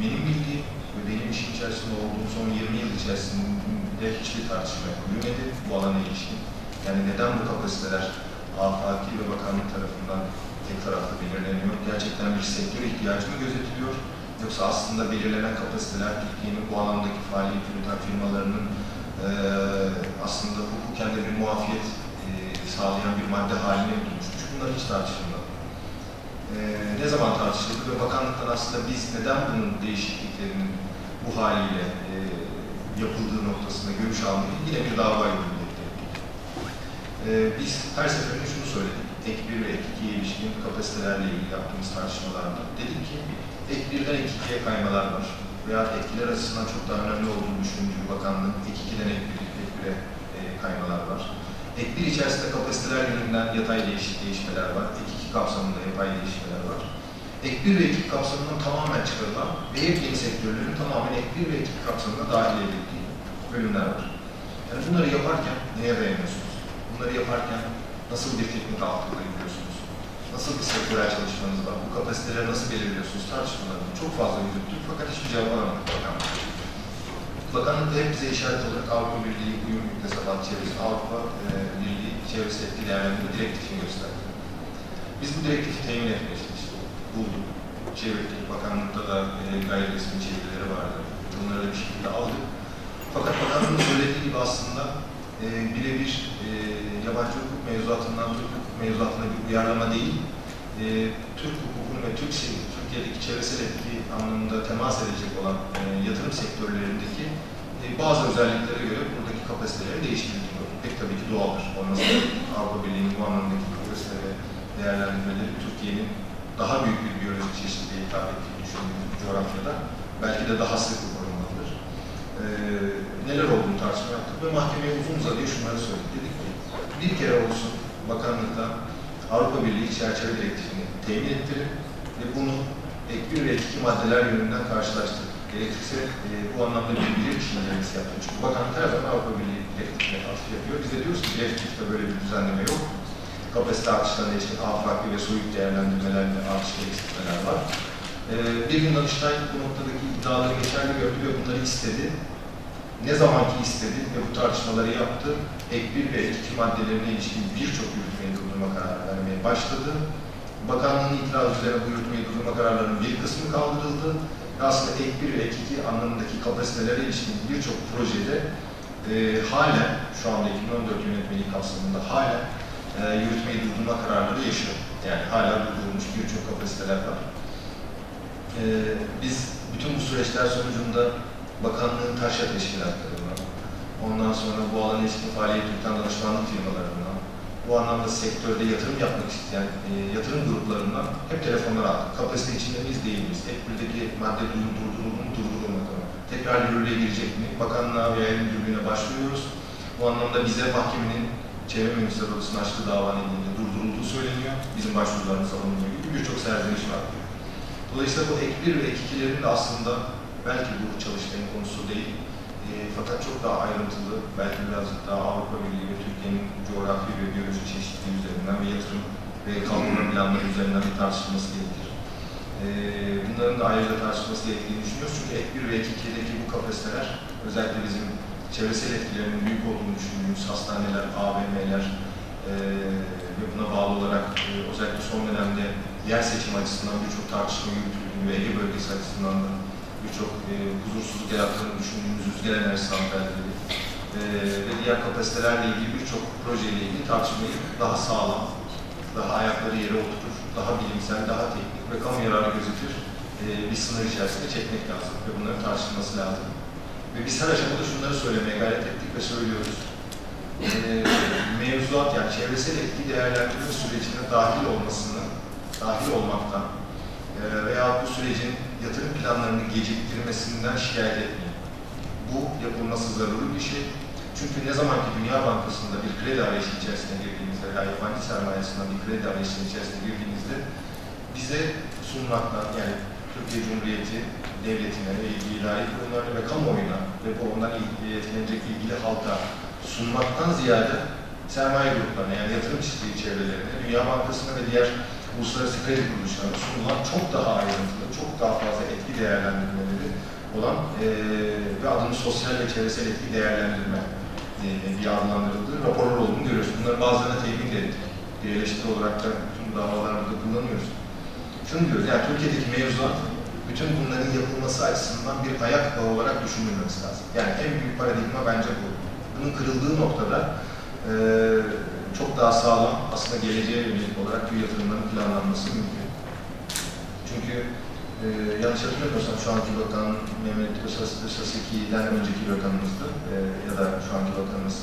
benim bildiğim benim işin içerisinde olduğum son 20 yıl içerisinde hiçbir tartışma yürümedi bu alana ilişkin. Yani neden bu kapasiteler afaki ve bakanlık tarafından tek taraflı belirleniyor? Gerçekten bir sektör ihtiyacı mı gözetiliyor? Yoksa aslında belirlenen kapasiteler Türkiye'nin bu alandaki faaliyet yürüten firmalarının e, aslında hukuken de bir muafiyet e, sağlayan bir madde haline dönüşmüş. Bunlar hiç tartışılmadı. E, ne zaman tartışıldı ve bakanlıktan aslında biz neden bunun değişikliklerinin bu haliyle e, yapıldığı noktasında görüş almayı yine bir dava yolunda e, Biz her seferinde şunu söyledik. Ek 1 ve ek 2'ye ilişkin kapasitelerle ilgili yaptığımız tartışmalarda dedik ki ek 1'den ek 2'ye kaymalar var. Veya etkiler açısından çok daha önemli olduğunu düşündüğü bakanlığın ek 2'den ek 1'e e, kaymalar var. Ek 1 içerisinde kapasiteler yönünden yatay değişik değişmeler var. Ek 2 kapsamında yapay değişmeler var ek 1 ve 2 kapsamından tamamen çıkarılan ve yeni sektörlerin tamamen ek 1 ve 2 kapsamına dahil edildiği bölümler var. Yani bunları yaparken neye dayanıyorsunuz? Bunları yaparken nasıl bir teknik altında gidiyorsunuz? Nasıl bir sektörel çalışmanız var? Bu kapasiteleri nasıl belirliyorsunuz? Tartışmalarını çok fazla yürüttük fakat hiçbir cevap alamadık bakanlık. Bakanlık da hep bize işaret olarak Avrupa Birliği uyum müktesebat çevresi, Avrupa e, Birliği çevresi etki direktifini gösterdi. Biz bu direktifi temin çalıştık. Bulduk. Çevirdik. Bakanlıkta da e, gayri resmi çevirileri vardı. Bunları da bir şekilde aldık. Fakat bakanlığın söylediği gibi aslında e, birebir e, yabancı hukuk mevzuatından Türk hukuk mevzuatına bir uyarlama değil, e, Türk hukukunu ve Türk Türkiye'deki çevresel etki anlamında temas edecek olan e, yatırım sektörlerindeki e, bazı özelliklere göre buradaki kapasitelerin değiştirildiğini. Pek tabii ki doğaldır. Olması Avrupa Birliği'nin bu anlamdaki değerlendirmeleri Türkiye'nin daha büyük bir biyolojik çeşitliliğe hitap ettiğini düşündüğümüz coğrafyada belki de daha sık korunmalıdır. Ee, neler olduğunu tartışma yaptık ve mahkemeye uzun uzadıya şunları söyledik. Dedik ki bir kere olsun bakanlıkta Avrupa Birliği çerçeve direktifini temin ettirin ve bunu ek bir ve iki maddeler yönünden karşılaştırdık. Gerekirse e, bu anlamda bir bilir incelemesi yaptık. Çünkü bakanlık her zaman Avrupa Birliği direktifine tasvip yapıyor. Biz de diyoruz ki direktifte böyle bir düzenleme yok kapasite artışlarına ilişkin afaki ve soyut değerlendirmelerle artış ve eksiltmeler var. Ee, bir gün Danıştay bu noktadaki iddiaları geçerli gördü ve bunları istedi. Ne zamanki istedi ve bu tartışmaları yaptı, ek bir ve ek iki maddelerine ilişkin birçok yürütmeyi durdurma kararı vermeye başladı. Bakanlığın itiraz üzerine bu yürütmeyi durdurma kararlarının bir kısmı kaldırıldı. Ve aslında ek bir ve ek iki anlamındaki kapasitelere ilişkin birçok projede e, halen, şu anda 2014 yönetmeliği kapsamında halen e, yürütmeyi durdurma kararları yaşıyor. Yani hala durdurulmuş birçok kapasiteler var. E, biz bütün bu süreçler sonucunda bakanlığın taşra teşkilatlarına, ondan sonra bu alana ilişkin faaliyet yürüten danışmanlık firmalarına, bu anlamda sektörde yatırım yapmak isteyen e, yatırım gruplarından hep telefonlar aldık. Kapasite içinde miyiz değil miyiz? Hep buradaki madde durduruldu mu, durdurulmadı mı? Tekrar yürürlüğe girecek mi? Bakanlığa veya müdürlüğüne başvuruyoruz. Bu anlamda bize mahkemenin çevre mühendisleri odasının açtığı dava nedeniyle durdurulduğu söyleniyor. Bizim başvurularımız alınmıyor gibi birçok serzeniş var. Dolayısıyla bu ek 1 ve ek 2'lerin de aslında belki bu çalıştayın konusu değil, e, fakat çok daha ayrıntılı, belki birazcık daha Avrupa Birliği ve Türkiye'nin coğrafi ve biyolojik çeşitliliği üzerinden ve yatırım ve kalkınma planları üzerinden bir tartışılması gerekir. E, bunların da ayrıca tartışılması gerektiğini düşünüyoruz. Çünkü ek 1 ve ek 2'deki bu kapasiteler özellikle bizim çevresel etkilerinin büyük olduğunu düşündüğümüz hastaneler, AVM'ler e, ve buna bağlı olarak e, özellikle son dönemde yer seçim açısından birçok tartışma yürütüldüğünü ve Ege bölgesi açısından da birçok e, huzursuzluk yarattığını düşündüğümüz rüzgar enerji santralleri e, ve diğer kapasitelerle ilgili birçok projeyle ilgili tartışmayı daha sağlam, daha ayakları yere oturur, daha bilimsel, daha teknik ve kamu yararı gözetir e, bir sınır içerisinde çekmek lazım ve bunların tartışılması lazım. Ve biz her aşamada şunları söylemeye gayret ettik ve söylüyoruz. E, mevzuat yani çevresel etki değerlendirme sürecine dahil olmasını, dahil olmaktan e, veya bu sürecin yatırım planlarını geciktirmesinden şikayet etmeyin. Bu yapılması zaruri bir şey. Çünkü ne zaman ki Dünya Bankası'nda bir kredi arayışı içerisine girdiğimizde veya yabancı sermayesinden bir kredi arayışının içerisine girdiğimizde bize sunmaktan yani Türkiye Cumhuriyeti devletine ve ilgili idari kurumlarına ve kamuoyuna ve bu ondan etkilenecek ilgili halka sunmaktan ziyade sermaye gruplarına yani yatırım çiftliği çevrelerine, Dünya Bankası'na ve diğer uluslararası kredi kuruluşlarına sunulan çok daha ayrıntılı, çok daha fazla etki değerlendirmeleri olan e, ve adını sosyal ve çevresel etki değerlendirme e, diye adlandırıldığı raporlar olduğunu görüyoruz. Bunların bazılarına tebrik ettik. Bir eleştiri olarak da bütün davalarımızda kullanıyoruz. Şunu diyoruz, yani Türkiye'deki mevzuat bütün bunların yapılması açısından bir ayak bağı olarak düşünülmesi lazım. Yani en büyük paradigma bence bu. Bunun kırıldığı noktada e, çok daha sağlam, aslında geleceğe yönelik olarak bu yatırımların planlanması mümkün. Çünkü e, yanlış hatırlamıyorsam şu anki bakan Mehmet Özaseki'den önceki bakanımızdı e, ya da şu anki bakanımız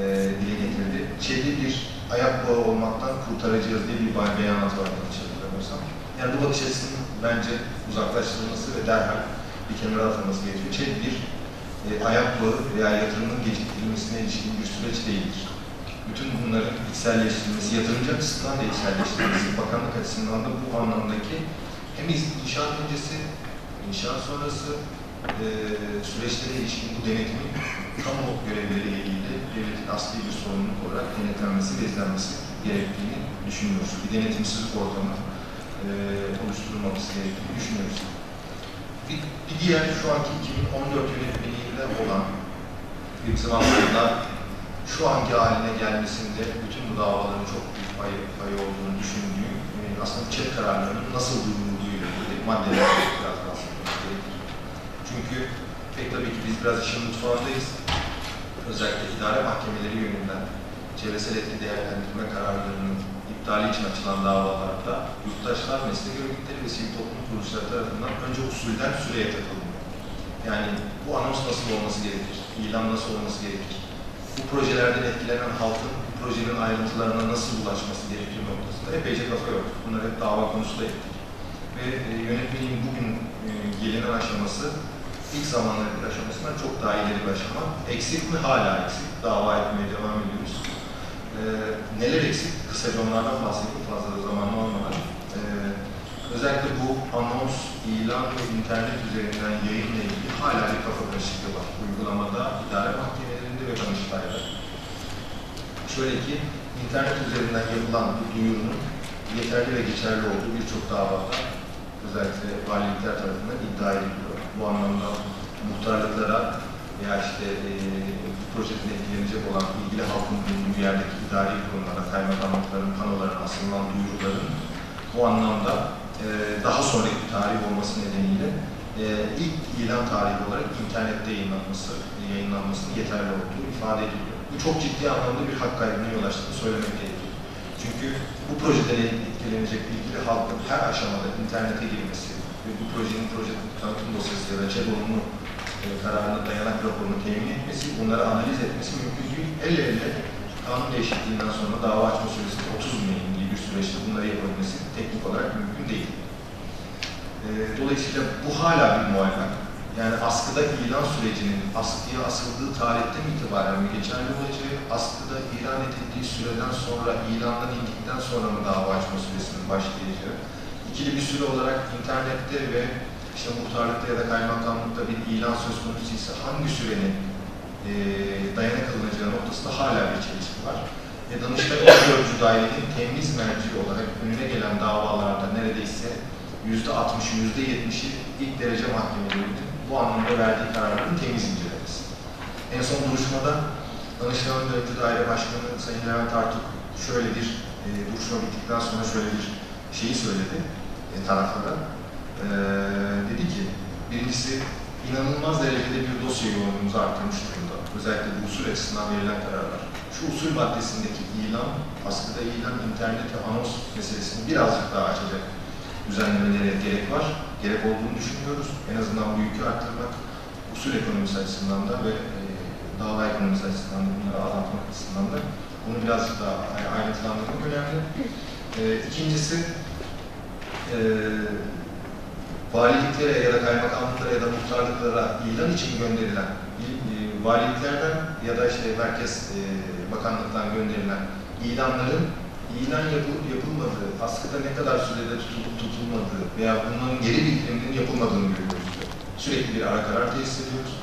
e, dile getirdi. Çevre bir ayak bağı olmaktan kurtaracağız diye bir beyanat var yanlış hatırlamıyorsam. Yani bu bakış açısının bence uzaklaştırılması ve derhal bir kenara atılması gerekiyor. ÇED bir e, ayak bağı veya yatırımın geciktirilmesine ilişkin bir süreç değildir. Bütün bunların içselleştirilmesi, yatırımcı açısından da içselleştirilmesi, bakanlık açısından da bu anlamdaki hem inşaat öncesi, inşaat sonrası, e, süreçlere ilişkin bu denetimin kamu görevleriyle ilgili devletin asli bir sorumluluk olarak denetlenmesi ve izlenmesi gerektiğini düşünüyoruz. Bir denetimsizlik ortamı e, oluşturulması gerektiğini düşünüyoruz. Bir, bir diğer şu anki 2014 yönetmeliğinde olan zamanda şu anki haline gelmesinde bütün bu davaların çok büyük payı, payı olduğunu düşündüğüm e, aslında çet kararlarının nasıl duyurulduğuyla ilgili maddeler [laughs] biraz bahsetmek gerekir. Çünkü pek tabii ki biz biraz işin mutfağındayız. Özellikle idare mahkemeleri yönünden çevresel etki değerlendirme kararlarının iptali için açılan davalarda yurttaşlar, meslek örgütleri ve sivil toplum kuruluşları tarafından önce usulden süreye takılıyor. Yani bu anons nasıl olması gerekir, ilan nasıl olması gerekir, bu projelerden etkilenen halkın bu projenin ayrıntılarına nasıl ulaşması gerekir noktasında epeyce kafa yok. Bunları hep dava konusu da ettik. Ve e, yönetmenin bugün e, gelinen aşaması ilk zamanların bir aşamasından çok daha ileri bir aşama. Eksik mi? Hala eksik. Dava etmeye devam ediyoruz. Ee, neler eksik? Kısaca onlardan bahsedeyim fazla da zaman olmadan. Ee, özellikle bu anons, ilan ve internet üzerinden yayınla ilgili hala bir kafa karışıklığı var. Uygulamada, idare mahkemelerinde ve Danıştay'da. Şöyle ki, internet üzerinden yapılan bu duyurunun yeterli ve geçerli olduğu birçok davada özellikle valilikler tarafından iddia ediliyor. Bu anlamda muhtarlıklara veya işte e, bu projeden etkilenecek olan ilgili halkın bulunduğu yerdeki idari kurumlara, kaymakamlıkların, panoların asılınan duyuruların bu anlamda e, daha sonraki tarih olması nedeniyle e, ilk ilan tarihi olarak internette yayınlanması, yayınlanmasının yeterli olduğu ifade ediliyor. Bu çok ciddi anlamda bir hak kaybına yol açtığını söylemek gerekiyor. Çünkü bu projeden etkilenecek ilgili halkın her aşamada internete girmesi ve bu projenin proje tanıtım dosyası ya da ÇEDO'nun kararına dayanak raporunu temin etmesi, bunları analiz etmesi mümkün değil. Elle elle kanun değişikliğinden sonra dava açma süresi 30 bin gibi bir süreçte bunları yapabilmesi teknik olarak mümkün değil. E, dolayısıyla bu hala bir muayene. Yani askıda ilan sürecinin askıya asıldığı tarihten itibaren mi geçerli olacağı, askıda ilan edildiği süreden sonra, ilandan indikten sonra mı dava açma süresinin başlayacağı, ikili bir süre olarak internette ve işte muhtarlıkta ya da kaymakamlıkta bir ilan söz konusu ise hangi sürenin e, dayanak alınacağı noktasında hala bir çelişki var. Ve Danıştay Ölçü Dairenin temiz merci olarak önüne gelen davalarda neredeyse yüzde 60'ı, yüzde 70'i ilk derece mahkemelerinin bu anlamda verdiği kararların temiz incelemesi. En son duruşmada Danıştay Ölçü Daire Başkanı Sayın Levent Artuk şöyle bir e, duruşma bittikten sonra şöyle bir şeyi söyledi e, taraflara. E, dedi ki, birincisi inanılmaz derecede bir dosya yoğunluğumuzu arttırmış durumda. Özellikle bu usul açısından verilen kararlar. Şu usul maddesindeki ilan, askıda ilan, internet ve anons meselesini birazcık daha açacak düzenlemelere gerek var. Gerek olduğunu düşünüyoruz. En azından bu yükü arttırmak, usul ekonomisi açısından da ve e, dava ekonomisi açısından da bunları azaltmak açısından da bunu birazcık daha ayrıntılandırmak önemli. E, ikincisi, e, valiliklere ya da kaymakamlıklara ya da muhtarlıklara ilan için gönderilen e, valiliklerden ya da işte merkez e, bakanlıktan gönderilen ilanların ilan yapı, yapılmadığı, askıda ne kadar sürede tutulup tutulmadığı veya bunların geri bildiriminin yapılmadığını görüyoruz. Sürekli bir ara karar tesis ediyoruz.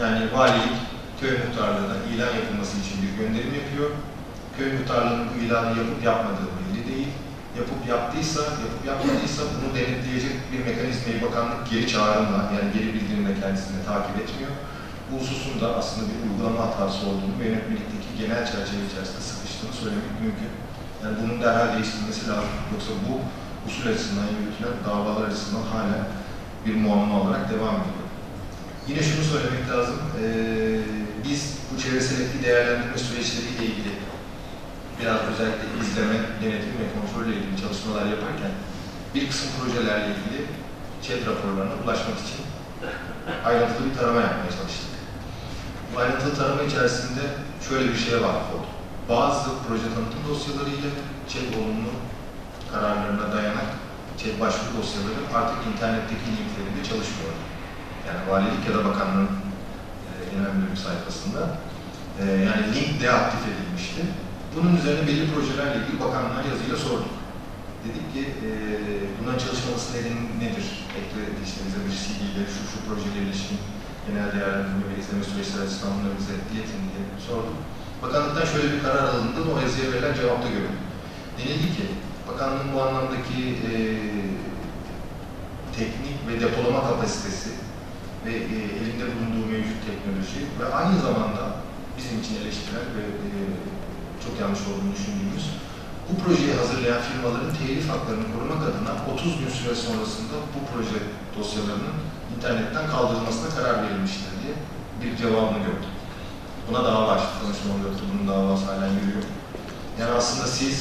Yani valilik köy muhtarlığına ilan yapılması için bir gönderim yapıyor. Köy muhtarlığının bu ilanı yapıp yapmadığı belli değil yapıp yaptıysa, yapıp yapmadıysa bunu denetleyecek bir mekanizmayı bakanlık geri çağrımla, yani geri bildirimle kendisini takip etmiyor. Bu hususun da aslında bir uygulama hatası olduğunu ve yönetmelikteki genel çerçeve içerisinde sıkıştığını söylemek mümkün. Yani bunun derhal değiştirilmesi lazım. Yoksa bu usul açısından yürütülen davalar açısından hala bir muamma olarak devam ediyor. Yine şunu söylemek lazım, ee, biz bu çevresel etki değerlendirme süreçleriyle ilgili biraz özellikle izleme, denetim ve kontrolle ilgili çalışmalar yaparken bir kısım projelerle ilgili ÇED raporlarına ulaşmak için ayrıntılı bir tarama yapmaya çalıştık. Bu ayrıntılı tarama içerisinde şöyle bir şeye vakıf olduk. Bazı proje tanıtım dosyaları ile ÇED olumlu kararlarına dayanak ÇED başvuru dosyaları artık internetteki linklerinde çalışmıyor. Yani valilik ya da bakanlığın e, genel müdürlük sayfasında e, yani link deaktif edilmişti. Bunun üzerine belli projelerle ilgili bakanlığa yazıyla sorduk. dedik ki e, bundan çalışmaması nedeni nedir? Ekle işte bize bir CD şu şu projeyle ilişkin genel değerlendirme ve izleme süreçleri açısından bunları bize iletin diye sordum. Bakanlıktan şöyle bir karar alındı, o yazıya verilen cevapta görün. Denildi ki, bakanlığın bu anlamdaki e, teknik ve depolama kapasitesi ve e, elinde bulunduğu mevcut teknoloji ve aynı zamanda bizim için eleştirel ve e, çok yanlış olduğunu düşündüğümüz bu projeyi hazırlayan firmaların telif haklarını korumak adına 30 gün süre sonrasında bu proje dosyalarının internetten kaldırılmasına karar verilmiştir diye bir cevabını gördüm. Buna dava açtı. Konuşmam yoktu. Bunun davası hala yürüyor. Yani aslında siz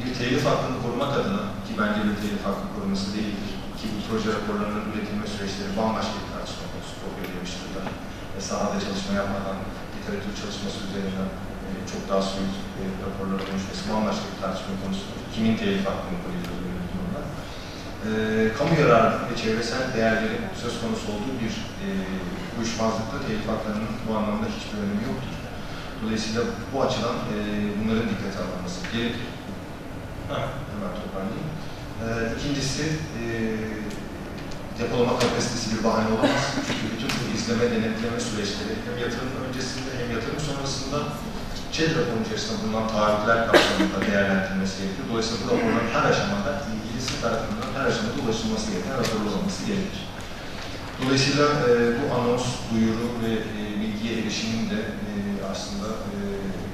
bir telif hakkını korumak adına ki bence bir telif hakkı koruması değildir ki bu proje raporlarının üretilme süreçleri bambaşka bir tartışma konusu kopyalaymıştırlar. Ve sahada çalışma yapmadan literatür çalışması üzerinden çok daha soyut e, raporlara dönüşmesi bambaşka bir tartışma konusu. Kimin telif hakkını koruyor böyle durumlar. E, kamu yararı ve çevresel değerlerin söz konusu olduğu bir e, uyuşmazlıkta telif haklarının bu anlamda hiçbir önemi yoktur. Dolayısıyla bu açıdan e, bunların dikkate alınması gerekir. Hemen toparlayayım. E, ikincisi, e, depolama kapasitesi bir bahane olamaz. Çünkü bütün bu izleme, denetleme süreçleri hem yatırım öncesinde hem yatırım sonrasında ÇED raporun içerisinde bulunan taahhütler kapsamında değerlendirilmesi gerekir. Dolayısıyla bu raporların her aşamada ilgilisi tarafından her aşamada ulaşılması gereken raporlar olması gerekir. Dolayısıyla e, bu anons, duyuru ve e, bilgiye erişimin de e, aslında e,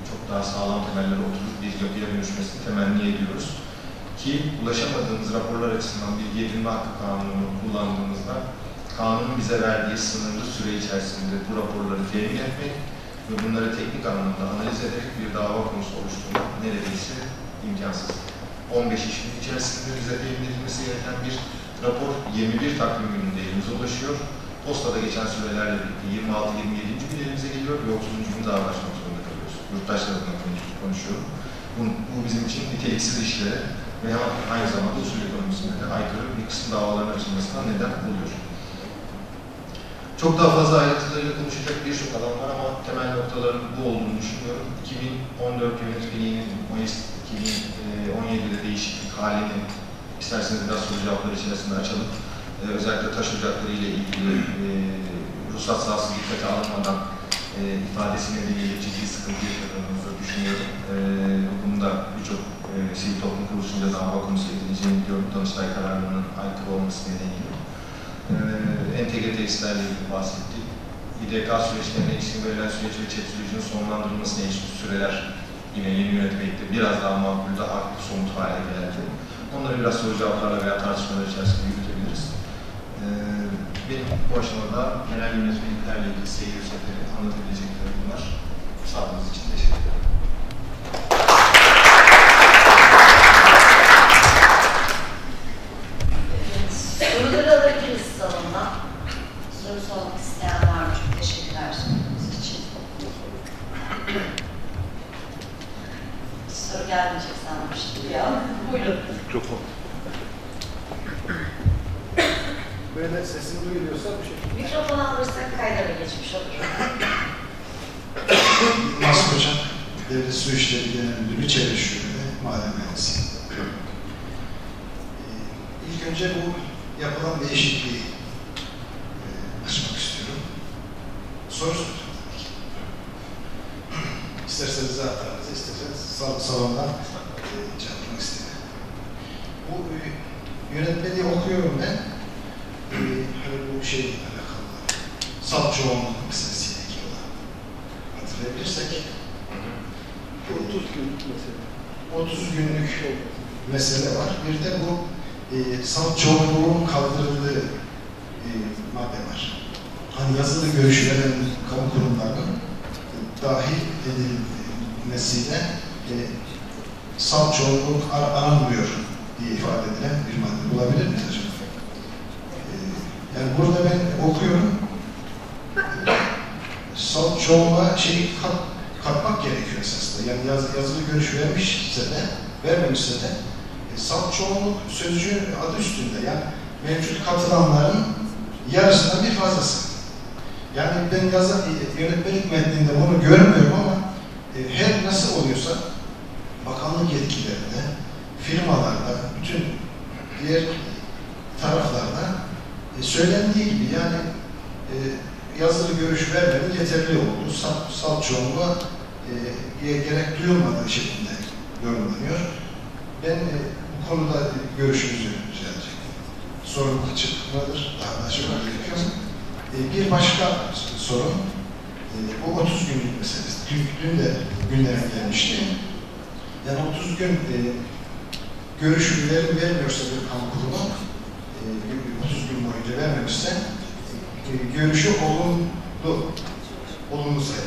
çok daha sağlam temellere oturup bir yapıya dönüşmesini temenni ediyoruz. Ki ulaşamadığımız raporlar açısından bilgi edinme hakkı kanunu kullandığımızda kanunun bize verdiği sınırlı süre içerisinde bu raporları temin etmek ve bunları teknik anlamda analiz ederek bir dava konusu oluşturmak neredeyse imkansız. 15 iş gün içerisinde bize temin edilmesi gereken bir rapor 21 takvim gününde elimize ulaşıyor. Postada geçen sürelerle birlikte 26-27. gün elimize geliyor ve 30. gün dava açmak zorunda kalıyoruz. Yurttaşlarımla konuşuyorum. Bu, bu bizim için niteliksiz işlere ve aynı zamanda usul ekonomisine de aykırı bir kısım davaların açılmasına neden oluyor. Çok daha fazla ayrıntılarıyla konuşacak birçok alan var ama temel noktaların bu olduğunu düşünüyorum. 2014 yönetmeliğinin Mayıs 2017'de değişiklik halini isterseniz biraz soru cevaplar içerisinde açalım. Ee, özellikle taş ocakları ile ilgili e, ruhsat sahası dikkate alınmadan e, ifadesi nedeniyle ciddi sıkıntı yaşadığımızı düşünüyorum. E, bunu da birçok e, sivil toplum kuruluşunda dava konusu edileceğini biliyorum. Danıştay kararlarının aykırı olması nedeniyle. E, entegre tesislerle ilgili bahsettik. İDK süreçlerine ilişkin verilen süreç ve çet sürecinin sonlandırılmasına ilişkin süreler yine yeni yönetmelikte biraz daha makul, daha somut hale geldi. Onları biraz soru cevaplarla veya tartışmalar içerisinde yürütebiliriz. Ee, benim bu aşamada genel yönetmeliklerle ilgili seyir seferi anlatabileceklerim bunlar. Sağlığınız için teşekkür ederim.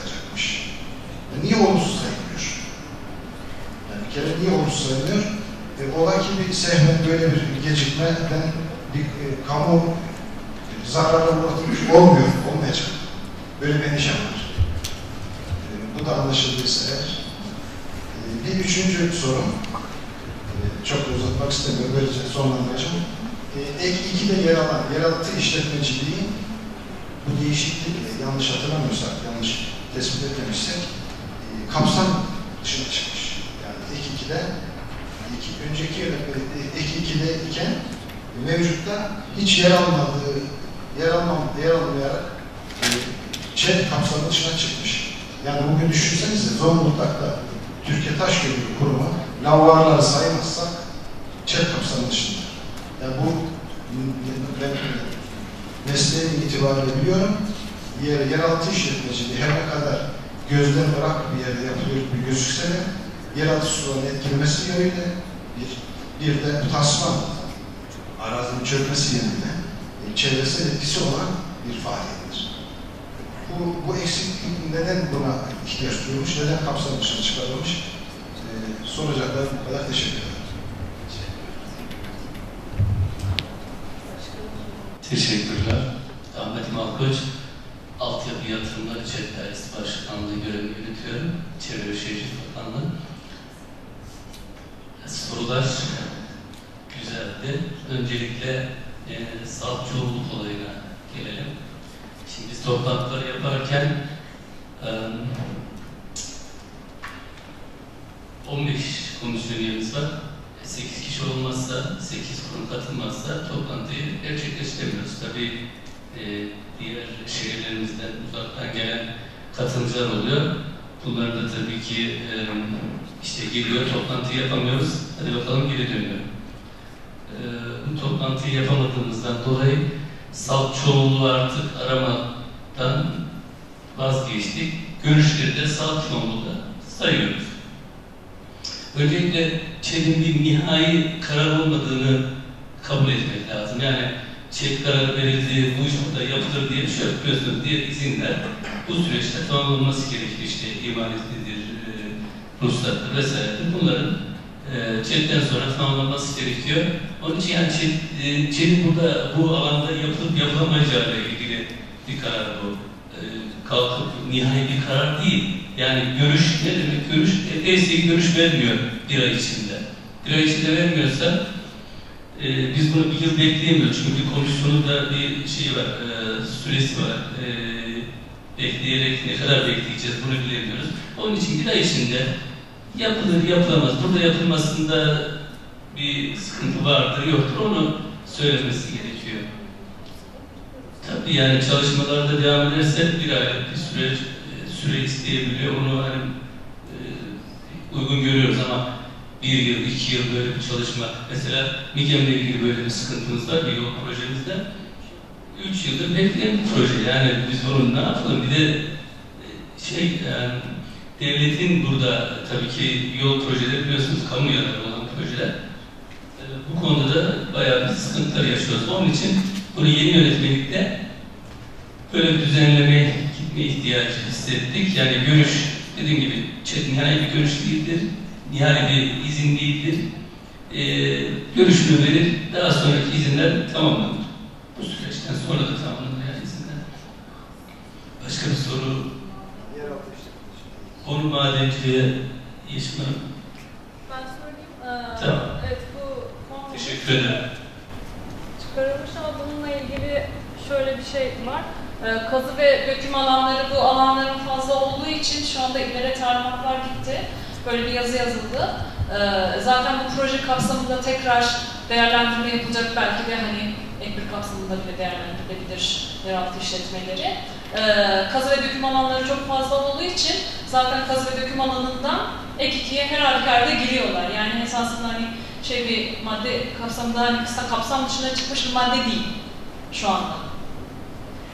Sayılacakmış. E, niye olumsuz sayılmıyor? Yani bir kere niye olumsuz sayılıyor? E, ola ki bir sehven böyle bir gecikmeden bir e, kamu zarara uğratılmış olmuyor, olmayacak. Böyle bir endişem var. E, bu da anlaşıldıysa eğer. E, bir üçüncü sorun, e, çok uzatmak istemiyorum, böylece sonlandıracağım. E, ek 2'de yer alan yeraltı işletmeciliği bu değişiklik, e, yanlış hatırlamıyorsak, yanlış tespit etmemişsek, e, kapsam dışına çıkmış. Yani ek 2'de, iki, önceki yönetmen, e, ek 2'de iken mevcutta hiç yer almadığı, yer almam, yer almayarak e, ÇED kapsamı dışına çıkmış. Yani bugün düşünsenize Zonguldak'ta Türkiye Taş Kömürü Kurumu lavarları saymazsak ÇED kapsamı dışında. Yani bu ben mesleğim itibariyle biliyorum. Yer, yeraltı işletmeciliği her ne kadar gözden bırak bir yerde yapılıyor gibi gözükse de yeraltı sularının etkilemesi yönüyle bir, bir de tasman arazinin çökmesi yönüyle e, çevresel etkisi olan bir faaliyettir. Bu, bu eksiklik neden buna ihtiyaç duyulmuş, neden kapsam dışına çıkarılmış? E, soracaklar bu kadar teşekkür ederim. Teşekkürler. Ahmet Malkoç, Altyapı Yatırımları ÇED Dairesi Başkanlığı görevi yürütüyorum. Çevre ve Şehircilik Bakanlığı. Sorular güzeldi. Öncelikle e, salt çoğunluk olayına gelelim. Şimdi biz toplantıları yaparken e, 15 komisyon üyemiz var. 8 kişi olmazsa, 8 kurum katılmazsa toplantıyı gerçekleştiremiyoruz. Tabii e, diğer şehirlerimizden uzaktan gelen katılımcılar oluyor. Bunlar da tabii ki e, işte geliyor, toplantıyı yapamıyoruz. Hadi bakalım geri dönüyor. E, bu toplantıyı yapamadığımızdan dolayı salt çoğunluğu artık aramadan vazgeçtik. Görüşleri de salt çoğunluğu sayıyoruz. Öncelikle bir nihai karar olmadığını kabul etmek lazım. Yani ÇED kararı verildi, bu iş yapılır diye bir şey yok. Biliyorsunuz diğer izinler bu süreçte tamamlanması gerekir. İşte imanetidir, e, ruhsattır vesairedir. Bunların e, ÇED'den sonra tamamlanması gerekiyor. Onun için yani ÇED, e, ÇED'in burada bu alanda yapılıp yapılamayacağı ile ilgili bir karar bu. E, kalkıp nihai bir karar değil. Yani görüş ne demek? Görüş, ESİ görüş vermiyor bir ay içinde. Bir ay içinde vermiyorsa e, biz bunu bir yıl bekleyemiyoruz. Çünkü komisyonun da bir şeyi var, e, süresi var. E, bekleyerek ne kadar bekleyeceğiz bunu bilemiyoruz. Onun için bir ay içinde yapılır, yapılamaz. Burada yapılmasında bir sıkıntı vardır, yoktur. Onu söylemesi gerekiyor. Tabii yani çalışmalarda devam ederse bir aylık bir süreç süre isteyebiliyor. Onu hani e, uygun görüyoruz ama bir yıl, iki yıl böyle bir çalışma. Mesela MİGEM'le ilgili böyle bir sıkıntımız var, bir yol projemizde. Üç yıldır bekleyen bir proje. Yani biz bunu ne yapalım? Bir de e, şey, yani devletin burada tabii ki yol projeleri biliyorsunuz kamu yararı olan projeler. E, bu konuda da bayağı bir sıkıntılar yaşıyoruz. Onun için bunu yeni yönetmelikte böyle bir düzenlemeye gitme ihtiyacı hissettik. Yani görüş, dediğim gibi nihai bir görüş değildir, nihai bir izin değildir. Ee, görüşünü verir, daha sonraki izinler tamamlanır. Bu süreçten sonra da tamamlanır yani izinler. Başka bir soru? Konu madenciliğe Yeşim Hanım. Ben söyleyeyim. Ee, Tamam. Evet bu konu Teşekkür ederim. çıkarılmış ama bununla ilgili şöyle bir şey var. Ee, kazı ve döküm alanları bu alanların fazla olduğu için şu anda illere talimatlar gitti. Böyle bir yazı yazıldı. Ee, zaten bu proje kapsamında tekrar değerlendirme yapılacak belki de hani ek bir kapsamında bile değerlendirilebilir yeraltı işletmeleri. Ee, kazı ve döküm alanları çok fazla olduğu için zaten kazı ve döküm alanından ek ikiye her halükarda giriyorlar. Yani esasında hani şey bir madde kapsamında hani kısa kapsam dışına çıkmış bir madde değil şu anda.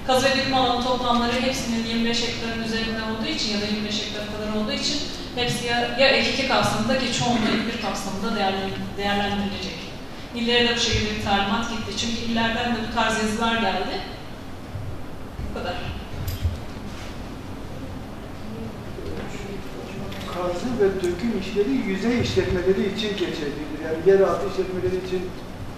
Kazı döküm alanı toplamları hepsinin 25 hektarın üzerinde olduğu için ya da 25 hektar kadar olduğu için hepsi ya, ya ek iki kapsamında ki çoğunluğu bir kapsamında değerlen- değerlendirilecek. İllere de bu şekilde bir talimat gitti. Çünkü illerden de bu tarz yazılar geldi. Bu kadar. Kazı ve döküm işleri yüzey işletmeleri için geçerlidir. Yani yeraltı işletmeleri için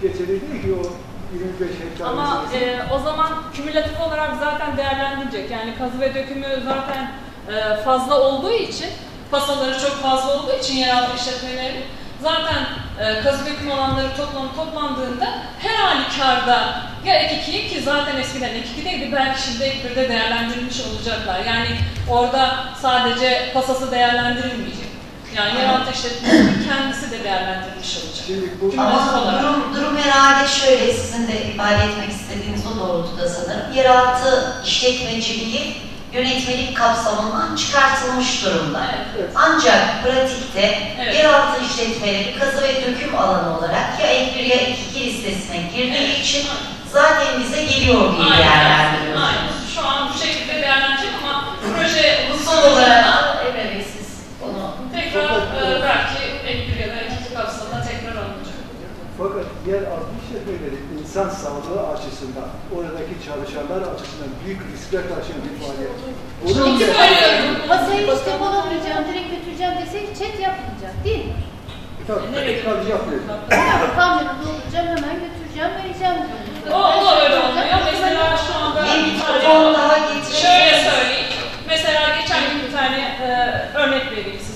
geçerli değil ki o 25 hektar Ama e, o zaman kümülatif olarak zaten değerlendirecek. Yani kazı ve dökümü zaten e, fazla olduğu için, pasaları çok fazla olduğu için yeraltı işletmeleri zaten e, kazı döküm alanları toplam toplandığında her halükarda ya ek 2'yi ki zaten eskiden ek 2'deydi belki şimdi ek 1'de değerlendirilmiş olacaklar. Yani orada sadece pasası değerlendirilmeyecek. Yani yeraltı işletmelerinin kendisi de değerlendirilmiş olacak. Şimdi bu Kümülatif Ama durum, durum herhalde şöyle, sizin de ifade etmek istediğiniz o doğrultuda sanırım. Yeraltı işletmeciliği yönetmelik kapsamından çıkartılmış durumda. Evet. Ancak pratikte Evet. yeraltı işletmeleri kazı ve döküm alanı olarak ya ek 1 ya ek 2 listesine girdiği Evet. için zaten bize geliyor diye değerlendiriyoruz. Aynen. Şu an bu şekilde değerlendirecek ama proje Son ulusal olarak olarak da Emre Bey siz onu tekrar e, belki ek bir ya da ek iki kapsamında tekrar alınacak. Fakat yeraltı işletmeleri insan sağlığı açısından, oradaki çalışanlar açısından büyük riskler taşıyan bir faaliyet. Onun Çünkü da- söylüyorum. Masayı işte bulamayacağım, direkt götüreceğim desek chat yapmayacak değil mi? Tabii, Nereye tabii yapıyor. Yani kamyonu dolduracağım, hemen götüreceğim, vereceğim. O, o öyle olmuyor. Mesela şu anda bir bir mikrofon tane, daha getirebiliriz. şöyle söyleyeyim. Mesela geçen gün bir tane e, örnek vereyim size.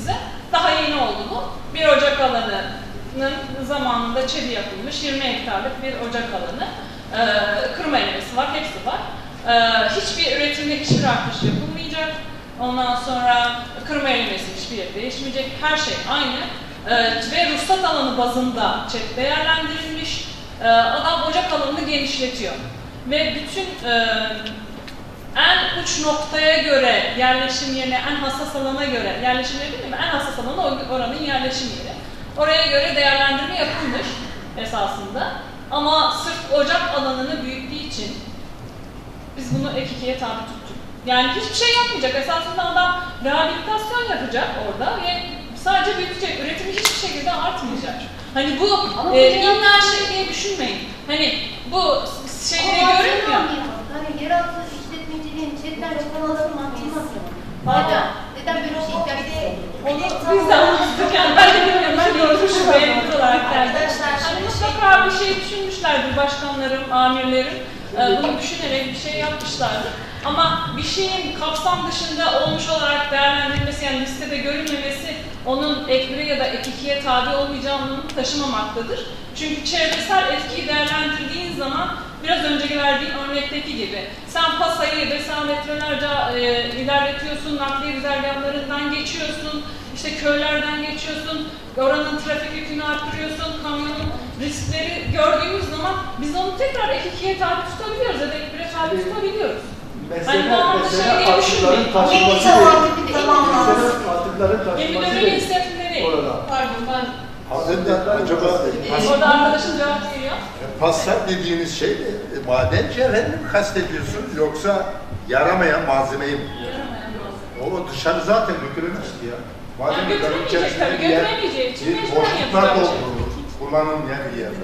Daha yeni oldu bu. Bir ocak alanının zamanında çevi yapılmış 20 hektarlık bir ocak alanı. E, kırma elemesi var, hepsi var. E, hiçbir üretimde hiçbir artış yapılmayacak. Ondan sonra kırma elemesi hiçbir yer değişmeyecek. Her şey aynı. E, ve ruhsat alanı bazında çek değerlendirilmiş. E, adam ocak alanını genişletiyor. Ve bütün e, en uç noktaya göre yerleşim yerine, en hassas alana göre yerleşim yeri değil mi? En hassas alanı oranın yerleşim yeri. Oraya göre değerlendirme yapılmış esasında. Ama sırf ocak alanını büyüttüğü için biz bunu ek ikiye tabi tuttuk. Yani hiçbir şey yapmayacak. Esasında adam rehabilitasyon yapacak orada ve sadece büyütecek. Üretimi hiçbir şekilde artmayacak. Hani bu Ama e, illa şey diye düşünmeyin. Hani bu şeyleri görünmüyor. Hani yeraltı işletmeciliğin chatten çıkmaları mantığını anlayamadım. Neden? Böyle bir şey ihtiyaç Onu biz de anlattık yani ben de bilmiyorum ben görmüşüm beğenmiş olarak geldi. Arkadaşlar Hani mutlaka bir şey düşünmüşlerdir başkanlarım, amirlerim. Ee, bunu düşünerek bir şey yapmışlardır. Ama bir şeyin kapsam dışında olmuş olarak değerlendirilmesi yani listede görünmemesi onun ek 1'e ya da ek 2'ye tabi olmayacağını taşımamaktadır. Çünkü çevresel etkiyi değerlendirdiğin zaman biraz önceki verdiğim örnekteki gibi sen pasayı desametrelerce e, ilerletiyorsun, nakliye güzergahlarından geçiyorsun, işte köylerden geçiyorsun, oranın trafik yükünü arttırıyorsun, kamyonun riskleri gördüğümüz zaman biz onu tekrar ek 2'ye tabi tutabiliyoruz ya da ek 1'e tabi tutabiliyoruz. Hani Mesele, şey mesele atıkların taşınması değil. Mesele atıkların taşınması değil. Orada. Pardon ben Aslında acaba Orada arkadaşım cevap veriyor. pasat dediğiniz şey e, maden cevherini mi kastediyorsunuz yoksa yaramayan malzemeyi mi? O dışarı zaten dökülemez ki ya. Maden Yani garip götüremeyecek içerisinde tabii, bir yer, bir boşluklar şey. doldurulur. Kullanım yer bir yerde.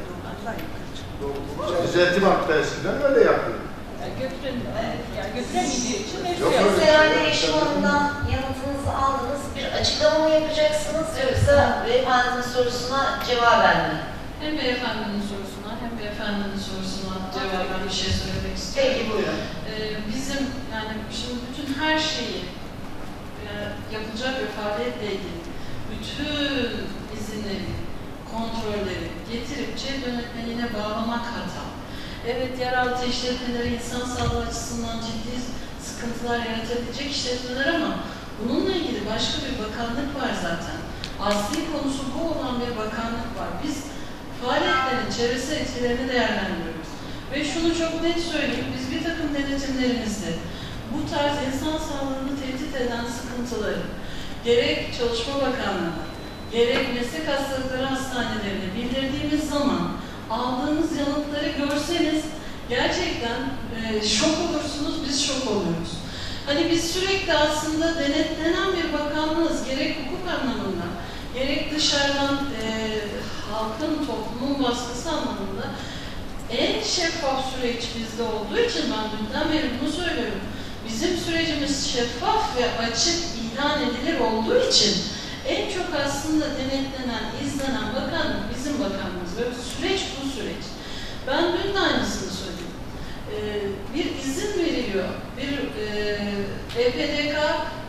Düzeltim eskiden öyle yapıyor. Yani götüremiyor. Yani götüremeyeceği için mecbur. Siz herhalde Yeşim Hanım'dan yanıtınızı aldınız. Bir açıklama mı yapacaksınız yoksa beyefendinin sorusuna cevaben mi? Hem beyefendinin sorusuna hem beyefendinin sorusuna cevaben bir şey söylemek istiyorum. Peki buyurun. Ee, bizim yani şimdi bütün her şeyi e, yapılacak bir faaliyetle ilgili bütün izinleri, kontrolleri getirip CED yönetmeliğine bağlamak hata. Evet yeraltı işletmeleri insan sağlığı açısından ciddi sıkıntılar yaratabilecek işletmeler ama bununla ilgili başka bir bakanlık var zaten. asli konusu bu olan bir bakanlık var. Biz faaliyetlerin çevresel etkilerini değerlendiriyoruz. Ve şunu çok net söyleyeyim, biz bir takım denetimlerimizde bu tarz insan sağlığını tehdit eden sıkıntıları gerek Çalışma Bakanlığı'na, gerek meslek hastalıkları hastanelerine bildirdiğimiz zaman aldığımız yanıtları görseniz gerçekten e, şok olursunuz, biz şok oluyoruz. Hani biz sürekli aslında denetlenen bir bakanlığız, gerek hukuk anlamında, gerek dışarıdan e, halkın, toplumun baskısı anlamında en şeffaf süreç bizde olduğu için ben dünden beri bunu söylüyorum. Bizim sürecimiz şeffaf ve açık ilan edilir olduğu için en çok aslında denetlenen, izlenen bakanlık bizim bakanlığımız ve süreç bu süreç. Ben dün de aynısını söyledim. Ee, bir izin veriliyor. Bir e, EPDK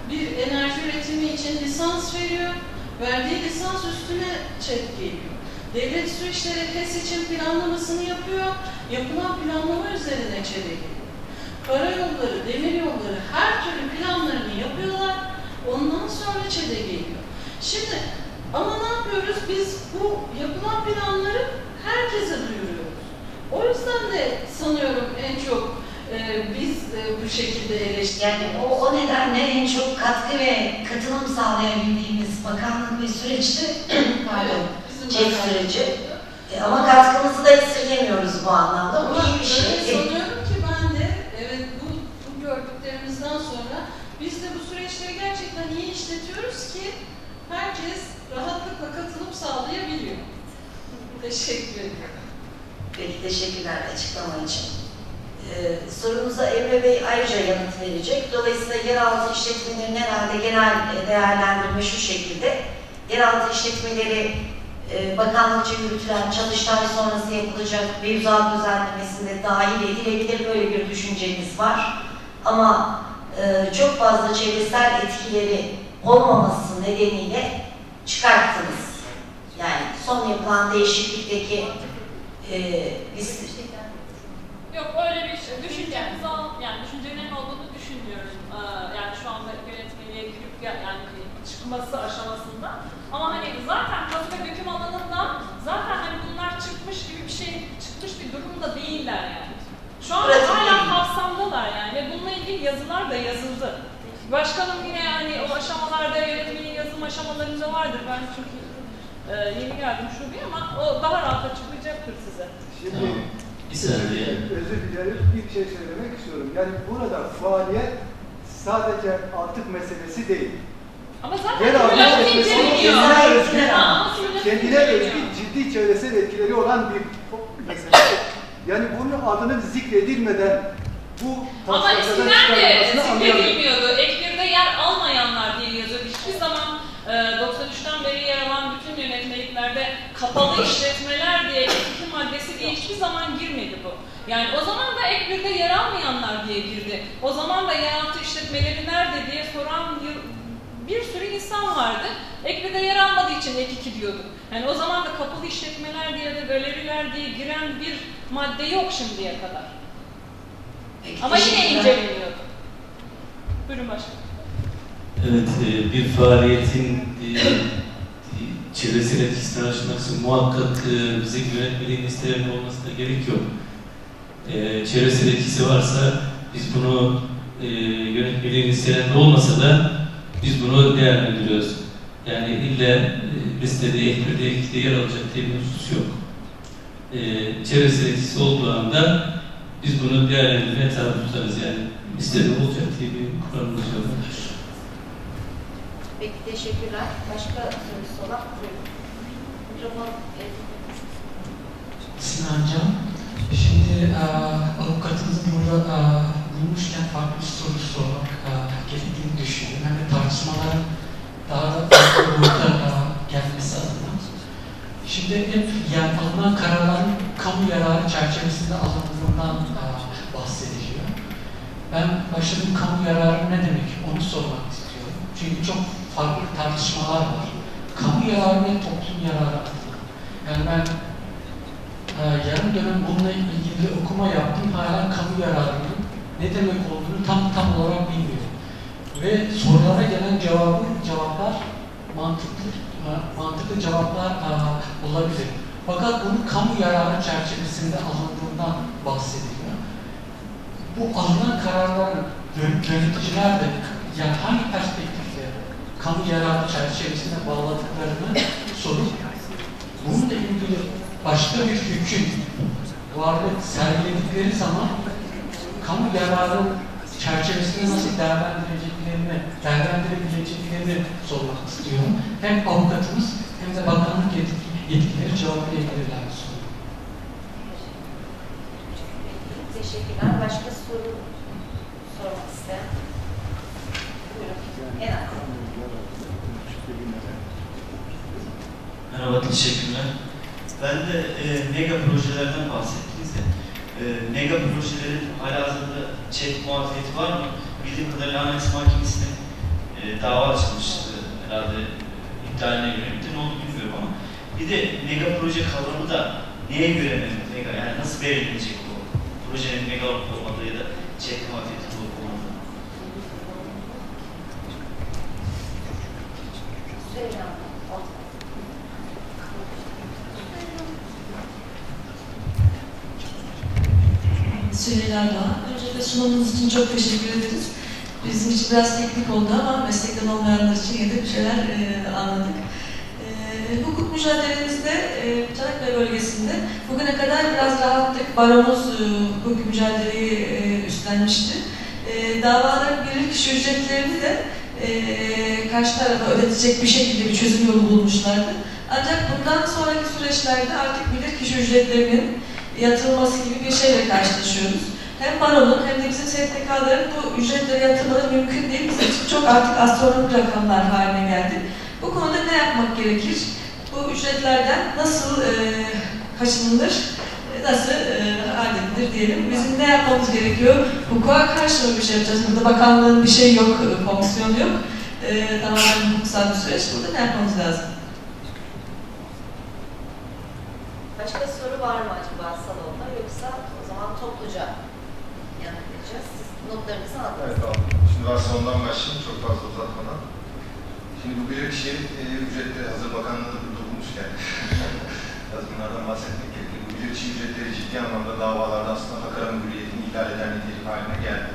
bir enerji üretimi için lisans veriyor. Verdiği lisans üstüne çek geliyor. Devlet Su İşleri HES için planlamasını yapıyor. Yapılan planlama üzerine ÇED'e geliyor. Karayolları, demir yolları her türlü planlarını yapıyorlar. Ondan sonra ÇED'e geliyor. Şimdi ama ne yapıyoruz? Biz bu yapılan planları herkese duyuruyoruz. O yüzden de sanıyorum en çok e, biz e, bu şekilde eleştiriyoruz. Yani o, o nedenle en çok katkı ve katılım sağlayabildiğimiz bakanlık bir süreçti. [clears throat] Pardon. Çek bakanlığımız. süreci. E, ama katkımızı da esirgemiyoruz bu anlamda. Bu Ama iyi bir şey. sanıyorum ki ben de evet bu, bu gördüklerimizden sonra biz de bu süreçleri gerçekten iyi işletiyoruz ki herkes rahatlıkla katılıp sağlayabiliyor. Teşekkür ederim. Peki teşekkürler açıklama için. Ee, sorunuza Emre Bey ayrıca yanıt verecek. Dolayısıyla yeraltı işletmelerin herhalde genel değerlendirme şu şekilde. Yeraltı işletmeleri e, bakanlıkça yürütülen çalıştay sonrası yapılacak mevzuat düzenlemesinde dahil edilebilir böyle bir düşüncemiz var. Ama e, çok fazla çevresel etkileri olmaması nedeniyle çıkarttınız. Yani son yapılan değişiklikteki e, biz Yok öyle bir şey. Düşüncemiz yani düşüncenin olduğunu düşünmüyorum. Ee, yani şu anda yönetmeliğe girip ya- yani çıkması aşamasında. Ama hani zaten kazı ve döküm alanından zaten hani bunlar çıkmış gibi bir şey, çıkmış bir durumda değiller yani. Şu Pratik hala kapsamdalar yani ve bununla ilgili yazılar da yazıldı. Başkanım yine yani o aşamalarda yönetmenin yazım aşamalarında vardır. Ben çünkü e, yeni geldim şubeye ama o daha rahat açıklayacaktır size. Şimdi Tamam. Bir saniye. özür dilerim bir şey söylemek istiyorum. Yani burada faaliyet sadece artık meselesi değil. Ama zaten Yer altı meselesi kendine özgü- kendine özgü ciddi çevresel etkileri olan bir mesele. Yani bunun adının zikredilmeden bu Ama eskiden de çıkarılmasını anlayamıyorum. zikredilmiyordu. Ek 1'de yer almayanlar diye yazıyordu. Hiçbir zaman e, 93'ten beri yer alan bütün yönetmeliklerde kapalı işletmeler diye ek 2 maddesi diye hiçbir zaman girmedi bu. Yani o zaman da ek 1'de yer almayanlar diye girdi. O zaman da yeraltı işletmeleri nerede diye soran bir sürü insan vardı. Ek 1'de yer almadığı için ek 2 diyorduk. Yani o zaman da kapalı işletmeler diye de galeriler diye giren bir madde yok şimdiye kadar. Ama yine teşekkürler. inceleniyordu. Buyurun başkanım. Evet, e, bir faaliyetin e, çevresel etkisini araştırmak için muhakkak e, bize yönetmeliğin listelerinin olmasına gerek yok. Çevresel etkisi varsa biz bunu yönetmeliğin listelerinde olmasa da biz bunu değerlendiriyoruz. Yani illa listede, ekbirde, ekide yer alacak diye bir husus yok. Çevresel etkisi olduğu anda biz bunu değerlendirmeye tabi tutarız yani. Listede olacak diye bir kuralımız yok. Peki teşekkürler. Başka sorusu olan buyurun. Mikrofon Sinan Can. Şimdi e, avukatımızın burada e, bulmuşken farklı bir soru sormak e, gerektiğini düşünüyorum. Hem de tartışmaların daha da farklı boyuta e, gelmesi adına. Şimdi hep yani alınan kararların kamu yararı çerçevesinde alındığından e, bahsediliyor. Ben başladım kamu yararı ne demek onu sormak istiyorum. Çünkü çok farklı tartışmalar var. Kamu yararı ve toplum yararı. Yani ben ee, yarım dönem bununla ilgili okuma yaptım. Hala kamu yararının ne demek olduğunu tam tam olarak bilmiyorum. Ve sorulara gelen cevabı, cevaplar mantıklı e, mantıklı cevaplar e, olabilir. Fakat bunun kamu yararı çerçevesinde alındığından bahsediliyor. Bu alınan kararların yön- yöneticiler de yani hangi perspektifle kamu yararı çerçevesinde bağladıklarını sorup bununla ilgili başka bir hüküm varlık sergiledikleri zaman kamu yararı çerçevesinde nasıl değerlendireceklerini, değerlendirebileceklerini sormak istiyorum. Hem avukatımız hem de bakanlık yetki- yetkileri cevaplayabilirler bu Teşekkürler. Başka soru sormak isteyen? Buyurun. En az. Merhaba, teşekkürler. Ben de e, mega projelerden bahsettiniz de, e, mega projelerin halihazırda çek muafiyeti var mı? Bildiğim kadarıyla Anayasa Mahkemesi'ne e, dava açılmıştı herhalde iddialine göre. Bir de ne oldu bilmiyorum ama. Bir de mega proje kavramı da neye göre mega? Yani nasıl belirlenecek projenin mega olup olmadığı ya da çek muafiyeti olup olmadığı? Süreyya Hanım. Süheyla Doğan. Öncelikle sunumunuz için çok teşekkür ederiz. Bizim için biraz teknik oldu ama meslekten olmayanlar için yine de bir şeyler e, anladık. E, hukuk mücadelemizde e, Çanakkale bölgesinde bugüne kadar biraz rahattık. Baromuz e, hukuk mücadeleyi e, üstlenmişti. E, davaların bilirkişi ücretlerini de e, karşı tarafa ödetecek bir şekilde bir çözüm yolu bulmuşlardı. Ancak bundan sonraki süreçlerde artık bilirkişi ücretlerinin yatırılması gibi bir şeyle karşılaşıyoruz. Hem baronun hem de bizim STK'ların bu ücretleri yatırmaları mümkün değil. Bizim için çok artık astronomik rakamlar haline geldi. Bu konuda ne yapmak gerekir? Bu ücretlerden nasıl e, kaçınılır, e, nasıl e, halledilir diyelim. Bizim ne yapmamız gerekiyor? Hukuka karşı mı bir şey yapacağız? Burada bakanlığın bir şey yok, e, komisyon yok. E, tamamen hukuksal bir süreç. Burada ne yapmamız lazım? Başka soru var mı acaba salonda yoksa o zaman topluca yanıt vereceğiz. Siz notlarınızı aldınız. Evet aldım. Şimdi ben sondan başlayayım çok fazla. Şimdi bu bilirkişi e, ücretleri hazır bakanlığı burada bulmuşken [laughs] biraz bunlardan bahsetmek gerekir. Bu bilirkişi ücretleri ciddi anlamda davalarda aslında hak arama hürriyetini ihlal eden nitelik haline geldi.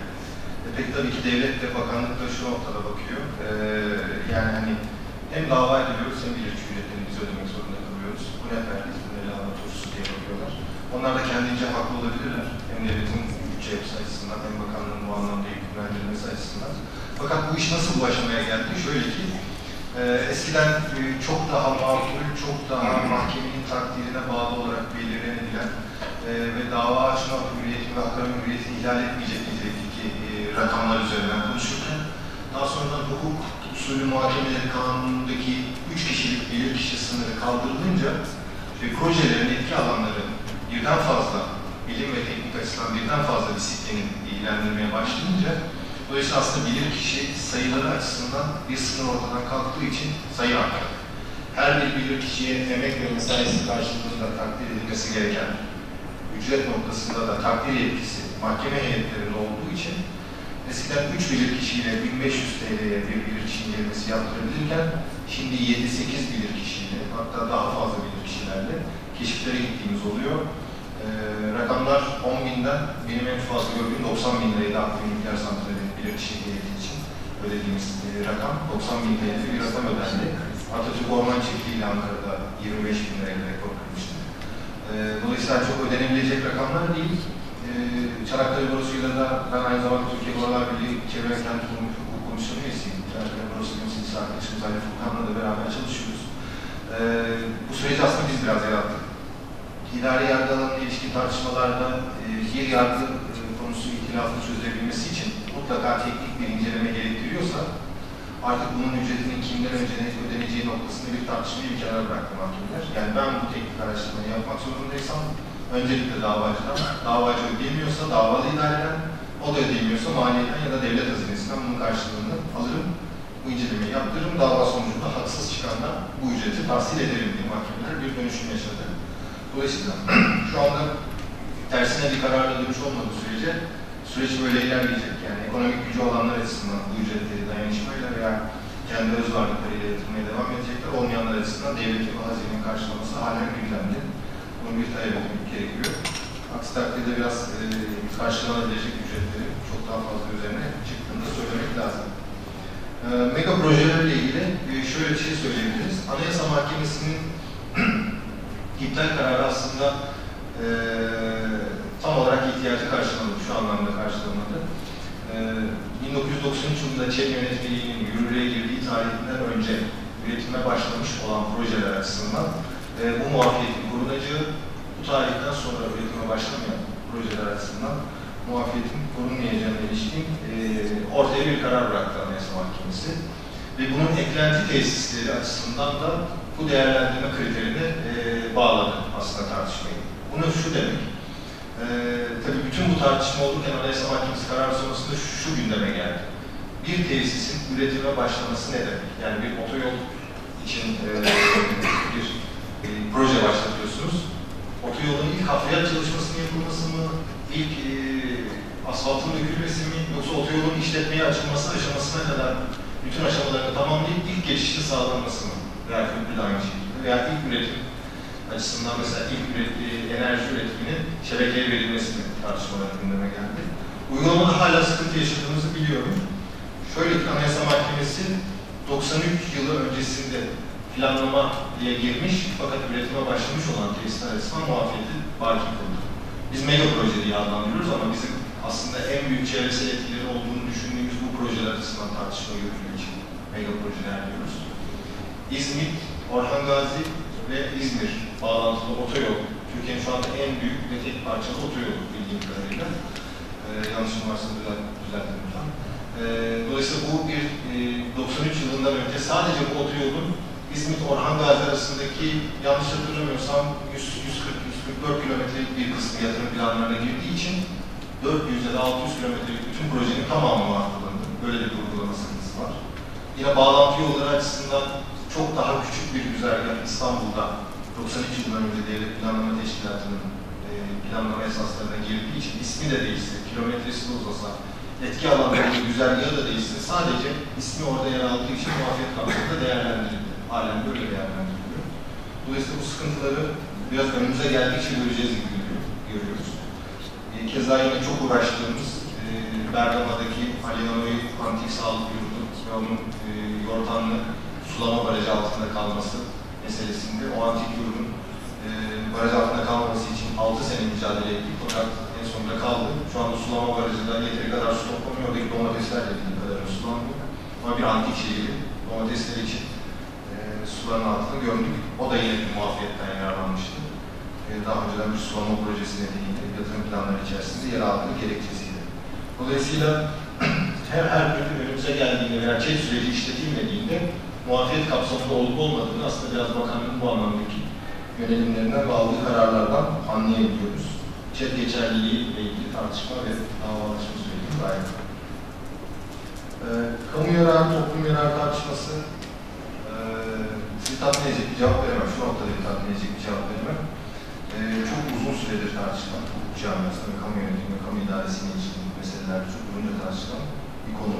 E, pek tabii ki devlet de bakanlık da şu noktada bakıyor. E, yani hani hem dava ediliyoruz hem bilirkişi ücretlerini biz ödemek zorunda kalıyoruz. Bu ne verdi? Bunları anlatıyoruz diye bakıyorlar. Onlar da kendince haklı olabilirler. Hem devletin bütçe yapısı açısından hem bakanlığın bu anlamda yüklendirilmesi açısından. Fakat bu iş nasıl bu aşamaya geldi? Şöyle ki, e, eskiden e, çok daha makul, çok daha mahkemenin takdirine bağlı olarak belirlenilen e, ve dava açma hürriyetini ve hak arama hürriyetini ihlal etmeyecek nitelikteki e, rakamlar üzerinden konuşurken, daha sonradan hukuk usulü muhakemeleri kanunundaki üç kişilik bilirkişi sınırı kaldırılınca ve projelerin etki alanları birden fazla bilim ve teknik açıdan birden fazla disiplinin ilgilendirmeye başlayınca dolayısıyla aslında bilirkişi sayıları açısından bir sınır ortadan kalktığı için sayı arttı. Her bir bilirkişiye emek ve mesaisi karşılığında takdir edilmesi gereken ücret noktasında da takdir yetkisi mahkeme heyetlerinde olduğu için eskiden 3 bilirkişiyle 1500 TL'ye bir bilirkişi incelemesi yaptırılırken şimdi 7-8 bilirkişiyle hatta daha fazla bilirkişilerle keşiflere gittiğimiz oluyor. Ee, rakamlar 10 binden benim en fazla gördüğüm 90 bin liraydı aktif nükleer santralin bilirkişi heyeti için ödediğimiz e, rakam 90 bin TL bir rakam ödendi. Atatürk Orman Çiftliği ile Ankara'da 25 bin lirayla rekor kırmıştı. Ee, dolayısıyla çok ödenebilecek rakamlar değil. Ee, Çanakkale Barosu'yla da ben aynı zamanda Türkiye Barolar Birliği Çevre ve Kent Hukuk Komisyonu üyesiyim. Çanakkale Barosu temsilcisi arkadaşımız Ali Furkan'la da beraber çalışıyoruz. Ee, bu süreci aslında biz biraz yarattık. İdari yargı alanına ilişkin tartışmalarda e, bir yargı e, konusu ihtilafını çözülebilmesi için mutlaka teknik bir inceleme gerektiriyorsa artık bunun ücretinin kimden önce ne ödeneceği noktasında bir tartışmayı bir kenara bıraktı mahkemeler. Yani ben bu teknik araştırmayı yapmak zorundaysam öncelikle davacıdan, davacı ödeyemiyorsa davalı idareden, o da ödeyemiyorsa maliyetten ya da devlet hazinesinden bunun karşılığını alırım, bu incelemeyi yaptırırım, dava sonucunda haksız çıkandan bu ücreti tahsil ederim diye mahkemeler bir dönüşüm yaşadı. Dolayısıyla [clears throat] şu anda tersine bir kararla dönüş olmadığı sürece süreç böyle ilerleyecek. Yani ekonomik gücü olanlar açısından bu ücretleri dayanışmayla veya kendi öz varlıklarıyla yatırmaya devam açısından devletin ve hazinenin karşılaması halen gündemde. Bunu bir talep etmek gerekiyor. Aksi takdirde biraz e, karşılanabilecek ücretleri çok daha fazla üzerine çıktığını söylemek lazım. E, mega projelerle ilgili e, şöyle bir şey söyleyebiliriz. Anayasa Mahkemesi'nin [clears throat] iptal kararı aslında e, tam olarak ihtiyacı karşılamadı, şu anlamda karşılamadı. E, 1993 yılında ÇED yönetmeliğinin yürürlüğe girdiği tarihinden önce üretime başlamış olan projeler açısından e, bu muafiyetin korunacağı, bu tarihten sonra üretime başlamayan projeler açısından muafiyetin korunmayacağına ilişkin e, ortaya bir karar bıraktı Anayasa Mahkemesi. Ve bunun eklenti tesisleri açısından da bu değerlendirme kriterini e, bağladı aslında tartışmayı. Bunu şu demek, e, tabii bütün bu tartışma olurken Anayasa Mahkemesi kararı sonrasında şu, şu gündeme geldi. Bir tesisin üretime başlaması ne demek? Yani bir otoyol için e, bir e, proje başlatıyorsunuz. Otoyolun ilk hafriyat çalışmasının yapılması mı, ilk e, asfaltın dökülmesi mi, yoksa otoyolun işletmeye açılması aşamasına kadar bütün aşamalarını tamamlayıp ilk geçişin sağlanması mı? Veya köprü de aynı şekilde. Veya ilk üretim açısından mesela ilk ürettiği enerji üretiminin şebekeye verilmesi mi tartışmalar gündeme geldi. Uygulamada hala sıkıntı yaşadığımızı biliyorum. Şöyle ki Anayasa Mahkemesi 93 yılı öncesinde planlama diye girmiş fakat üretime başlamış olan tesisler açısından muafiyeti baki kıldı. Biz mega proje diye adlandırıyoruz ama bizim aslında en büyük çevresel etkileri olduğunu düşündüğümüz bu projeler açısından tartışma yürütmek için mega projeler diyoruz. İzmit, Orhan Gazi ve İzmir bağlantılı otoyol. Türkiye'nin şu anda en büyük ve tek parçalı otoyolu bildiğim kadarıyla. Ee, yanlışım varsa düzelt, düzeltin lütfen. Ee, dolayısıyla bu bir e, 93 yılından önce sadece bu otoyolun İzmit Orhan Gazi arasındaki yanlış hatırlamıyorsam 140-144 kilometrelik bir kısmı yatırım planlarına girdiği için 400 ya da 600 kilometrelik bütün projenin tamamı arttırıldı. Böyle bir uygulama sıkıntısı var. Yine bağlantı yolları açısından çok daha küçük bir güzergah İstanbul'da 93 yılından önce Devlet Planlama Teşkilatı'nın e, planlama esaslarına girdiği için ismi de değişse, kilometresi de uzasa, etki alanlarının güzergahı da değişse sadece ismi orada yer aldığı için muafiyet kapsamında değerlendirildi. Halen böyle değerlendiriliyor. Dolayısıyla bu sıkıntıları biraz önümüze geldikçe göreceğiz gibi görüyoruz. E, keza yine çok uğraştığımız e, Bergama'daki Alianoy Antik Sağlık Yurdu ve onun e, yortanlı sulama barajı altında kalması meselesinde o antik yurdun e, baraj altında kalmaması için 6 sene mücadele ettik fakat en sonunda kaldı. Şu anda sulama barajında yeteri kadar su toplamıyor. Oradaki domatesler de bildiğim kadarıyla sulanmıyor. Ama bir antik şehri domatesleri için e, suların altında gömdük. O da yine bir muafiyetten yararlanmıştı. E, daha önceden bir sulama projesi nedeniyle yatırım planları içerisinde yer aldığı gerekçesiyle. Dolayısıyla [clears throat] her her türlü önümüze geldiğinde veya çet süreci işletilmediğinde muafiyet kapsamında olup olmadığını aslında biraz bakanlığın bu anlamdaki yönelimlerinden ve aldığı kararlardan anlayabiliyoruz. Çet geçerliliği ile ilgili tartışma ve davalaşma süreci gayet. Ee, kamu yararı, toplum yararı tartışması e, sizi tatmin edecek bir cevap veremem. Şu noktada bir tatmin edecek bir cevap veremem. E, çok uzun süredir tartışılan, hukuk camiasında, kamu yönetimi, kamu idaresine ilişkin meseleler çok uzunca tartışılan bir konu.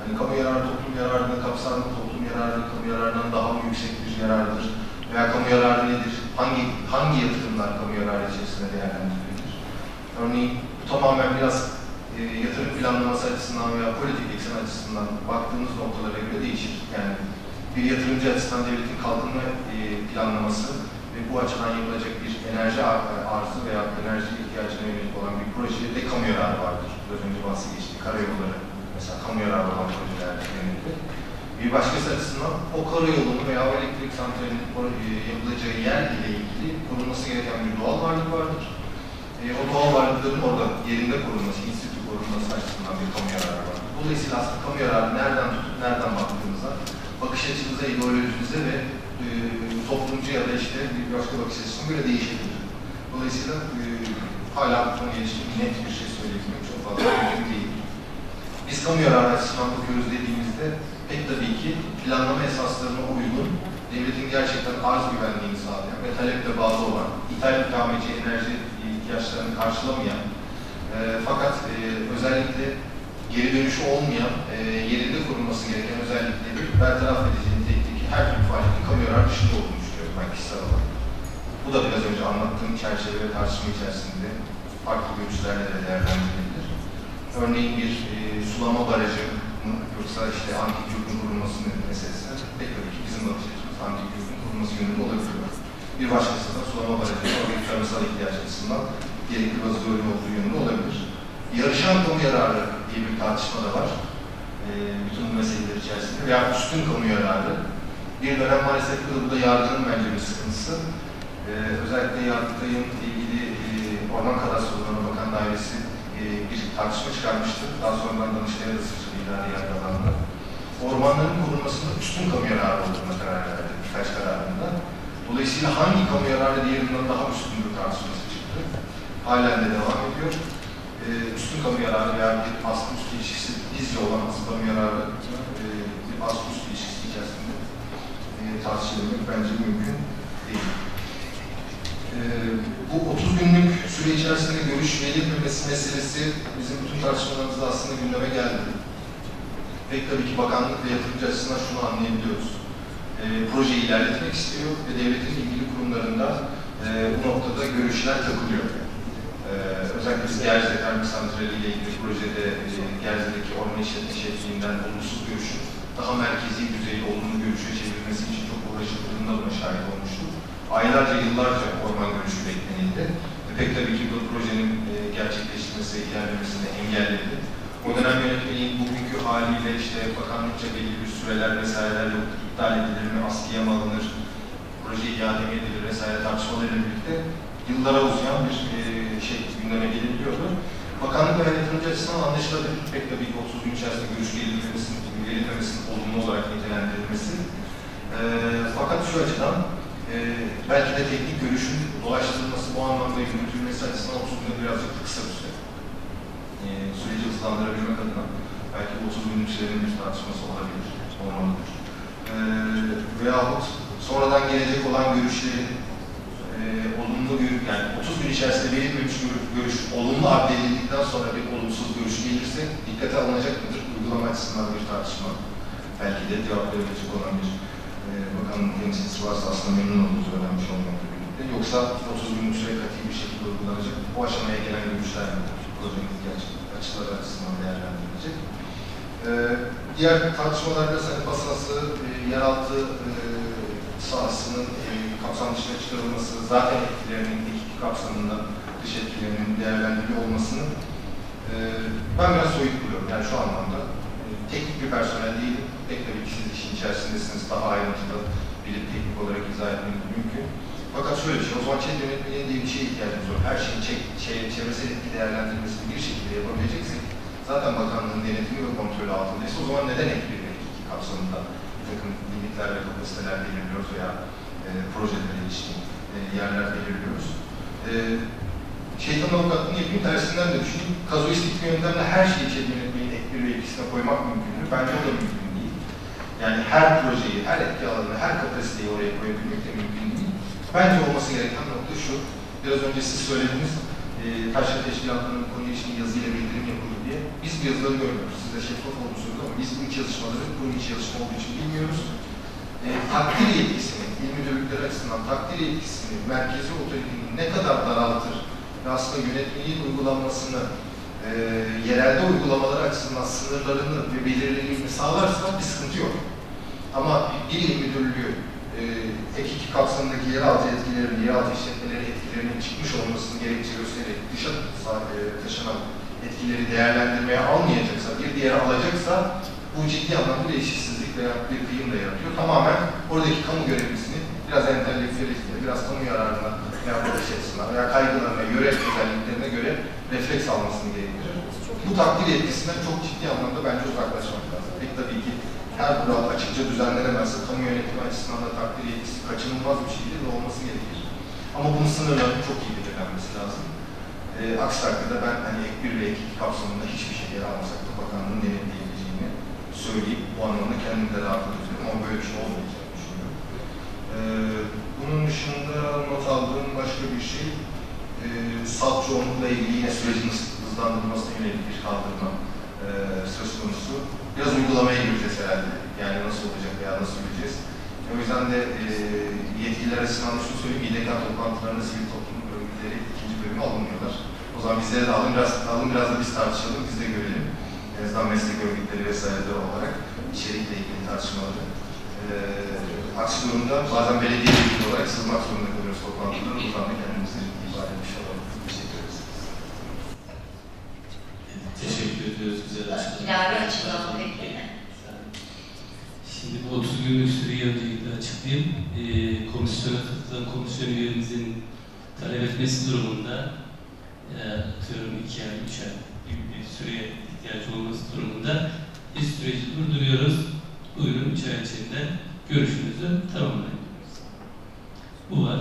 Hani kamu yararı toplum yararını kapsar mı? Toplum yararı kamu yararından daha mı yüksek bir yarardır? Veya kamu yararı nedir? Hangi hangi yatırımlar kamu yararı içerisinde değerlendirilir? Örneğin bu tamamen biraz e, yatırım planlaması açısından veya politik eksen açısından baktığımız noktalara göre değişir. Yani bir yatırımcı açısından devletin kalkınma e, planlaması ve bu açıdan yapılacak bir enerji arzı veya enerji ihtiyacına yönelik olan bir projede kamu yararı vardır. Biraz önce bahsi geçti. Karayolları mesela kamu yararı olan projelerde. Bir başkası açısından o karayolunun veya o elektrik santralinin e, yapılacağı yer ile ilgili korunması gereken bir doğal varlık vardır. E, o doğal varlıkların orada yerinde korunması, institü korunması açısından bir kamu yararı var. Dolayısıyla aslında kamu yararı nereden tutup nereden baktığımızda bakış açımıza, ideolojimize ve e, toplumcu ya da işte bir başka bakış açısına göre değişebilir. Dolayısıyla e, hala bu konuya ilişkin net bir şey söyleyebilmek çok fazla mümkün değil. Biz kamu yararı açısından bakıyoruz dediğimizde pek tabii ki planlama esaslarına uygun, devletin gerçekten arz güvenliğini sağlayan ve taleple bağlı olan, ithal ikameci enerji ihtiyaçlarını karşılamayan, e, fakat e, özellikle geri dönüşü olmayan, e, yerinde korunması gereken özellikleri bertaraf edeceği nitelikteki her türlü faaliyetin kamu yararı dışında olduğunu anlattığım çerçeve ve tartışma içerisinde farklı görüşlerle de değerlendirilebilir. Örneğin bir e, sulama barajı mı yoksa işte antik yurtun kurulması meselesi pek tabii ki bizim bakış açımız antik kurulması yönünde olabilir. Bir başkası da sulama barajı oradaki tarımsal ihtiyaç açısından gerekli vaziyeti olduğu yönünde olabilir. Yarışan kamu yararı diye bir tartışma da var. E, bütün bu meseleler içerisinde veya üstün kamu yararı. Bir dönem maalesef da, yargının bence bir sıkıntısı. E, özellikle yargıtayın ilgili e, Orman Kadastrolu'na bakan dairesi e, bir tartışma çıkarmıştı. Daha sonradan Danıştay'a da sıçradı idari yargı alanında. Ormanların korunmasında üstün kamu yararı olduğuna karar verdi birkaç kararında. Dolayısıyla hangi kamu yararı diğerinden daha üstün bir tartışması çıktı. Halen de devam ediyor. Ee, üstün kamu yararı veya bir aslı üst ilişkisi bizce olan asıl kamu yararı e, bir aslı üst ilişkisi içerisinde e, tartışılmak bence mümkün değil. E, bu 30 günlük süre içerisinde görüş verilmemesi meselesi bizim bütün tartışmalarımızda aslında gündeme geldi. Pek tabii ki bakanlık ve yatırımcı açısından şunu anlayabiliyoruz. E, projeyi ilerletmek istiyor ve devletin ilgili kurumlarında e, bu noktada görüşler takılıyor. Ee, özellikle biz Gerze Termik Santrali ile ilgili projede e, Gerze'deki orman işletme şeklinden olumsuz görüşün daha merkezi düzeyde olumlu görüşe çevirmesi için çok uğraşıldığında buna şahit olmuştuk. Aylarca, yıllarca orman görüşü beklenildi. Ve pek tabii ki bu projenin e, gerçekleştirmesi, ilerlemesini engelledi. O dönem yönetmeliğin bugünkü haliyle işte bakanlıkça belli bir süreler vesaireler yok, iptal edilir mi, askıya mı alınır, proje iade mi edilir vesaire tartışmalarıyla birlikte yıllara uzayan bir e, şey gündeme gelebiliyordu. Bakanlık ve yönetici açısından anlaşılabilir. Pek tabii ki 30 gün içerisinde görüş verilmemesinin, verilmemesinin olumlu olarak nitelendirilmesi. E, fakat şu açıdan e, belki de teknik görüşün dolaştırılması bu anlamda yürütülmesi açısından 30 gün birazcık kısa bir süre. E, süreci hızlandırabilmek adına belki 30 günlük sürenin bir tartışması olabilir, olmalıdır. E, veyahut sonradan gelecek olan görüşlerin e, olumlu görüş, yani 30 gün içerisinde verilmemiş görüş, görüş olumlu adledildikten sonra bir olumsuz görüş gelirse dikkate alınacak mıdır? Uygulama açısından bir tartışma. Belki de cevap verebilecek olan bir e, bakanın temsilcisi varsa aslında memnun olduğumuzu öğrenmiş olmakla birlikte. Yoksa 30 günlük süre katı bir şekilde uygulanacak. Bu aşamaya gelen görüşler mi? Projenin ihtiyaç açıları açısından değerlendirilecek. E, diğer tartışmalarda hani basası, e, yeraltı e, sahasının e, kapsam dışına çıkarılması, zaten etkilerinin ilk kapsamında dış etkilerinin değerlendiriliyor olmasını e, ben biraz soyut buluyorum. Yani şu anlamda e, teknik bir personel değilim. Pek tabii ki siz işin içerisindesiniz. Daha ayrıntılı bilip teknik olarak izah etmeniz mümkün. Fakat şöyle bir şey, o zaman çevre yönetmeliğine diye bir şeye ihtiyacımız var. Her şeyin çek, şey, çevresel etki değerlendirmesini bir şekilde yapabileceksek zaten bakanlığın denetimi ve kontrolü altındaysa o zaman neden ek bir iki kapsamında bir takım limitler ve kapasiteler belirliyoruz veya e, projelere ilişkin e, yerler belirliyoruz. E, şeytan avukatlığını yapayım, tersinden de düşüneyim. Kazuistik yöntemle her şeyi çevre yönetmeyin ek bir ve ikisine koymak mümkün mü? Bence o da mümkün. Yani her projeyi, her etki alanını, her kapasiteyi oraya koyabilmek de mümkün değil. Bence olması gereken nokta şu, biraz önce siz söylediniz, e, taşra teşkilatlarının konu için yazıyla bildirim yapılır diye. Biz bu yazıları görmüyoruz. Siz de şeffaf olduğunu ama biz bu çalışmaları kurum içi çalışma olduğu için bilmiyoruz. E, takdir yetkisini, il müdürlükleri açısından takdir yetkisini, merkezi otoritenin ne kadar daraltır ve aslında yönetmeliğin uygulanmasını e, yerelde uygulamalar açısından sınırlarını ve belirliliğini sağlarsa bir sıkıntı yok. Ama il müdürlüğü e, ek iki kapsamındaki yeraltı etkilerinin, yeraltı işletmeleri etkilerinin çıkmış olmasını gerekçe göstererek dışa e, taşınan etkileri değerlendirmeye almayacaksa, bir diğeri alacaksa bu ciddi anlamda bir eşitsizlik veya bir kıyım da yaratıyor. Tamamen oradaki kamu görevlisini biraz entelektüelistine, biraz kamu yararına bakış açısına veya kaygılarına, yöre özelliklerine göre refleks almasını gerektirir. Bu takdir etkisinden çok ciddi anlamda bence uzaklaşmak lazım. Peki tabii ki her kural açıkça düzenlenemezse kamu yönetimi açısından da takdir yetkisi kaçınılmaz bir şeydir ve olması gerekir. Ama bunun sınırlarının çok iyi belirlenmesi lazım. E, aksi takdirde ben hani ek bir ve ek iki kapsamında hiçbir şey yer almasak da bakanlığın denetleyebileceğini söyleyip bu anlamda kendimi de rahat ediyorum ama böyle bir şey olmayacağını düşünüyorum. E, bunun dışında not aldığım başka bir şey e, salt çoğunlukla ilgili yine sürecin hızlandırılmasına yönelik bir kaldırma e, söz konusu. Biraz uygulamaya gireceğiz herhalde. Yani nasıl olacak veya nasıl yürüyeceğiz. O yüzden de e, yetkililer açısından da şunu söyleyeyim, İDK toplantılarında sivil toplum örgütleri ikinci bölümü alınmıyorlar. O zaman bizlere de alın biraz, alın biraz da biz tartışalım, biz de görelim. En azından meslek örgütleri vesaire olarak içerikle ilgili tartışmaları. E, aksi durumda bazen belediye ilgili olarak sızmak zorunda kalıyoruz toplantılara. Buradan da kendimizi ifade etmiş olalım. Teşekkür ederiz. Teşekkür ediyoruz güzel açıklama. İlave açıklama peki. Şimdi bu 30 günlük süreyi öncelikle açıklayayım. Ee, komisyona katılan komisyon üyemizin talep etmesi durumunda e, atıyorum 2 ay, 3 ay gibi bir süreye ihtiyaç olması durumunda biz süreci durduruyoruz. Buyurun 3 ay içinde görüşünüzü tamamlayın. Bu var.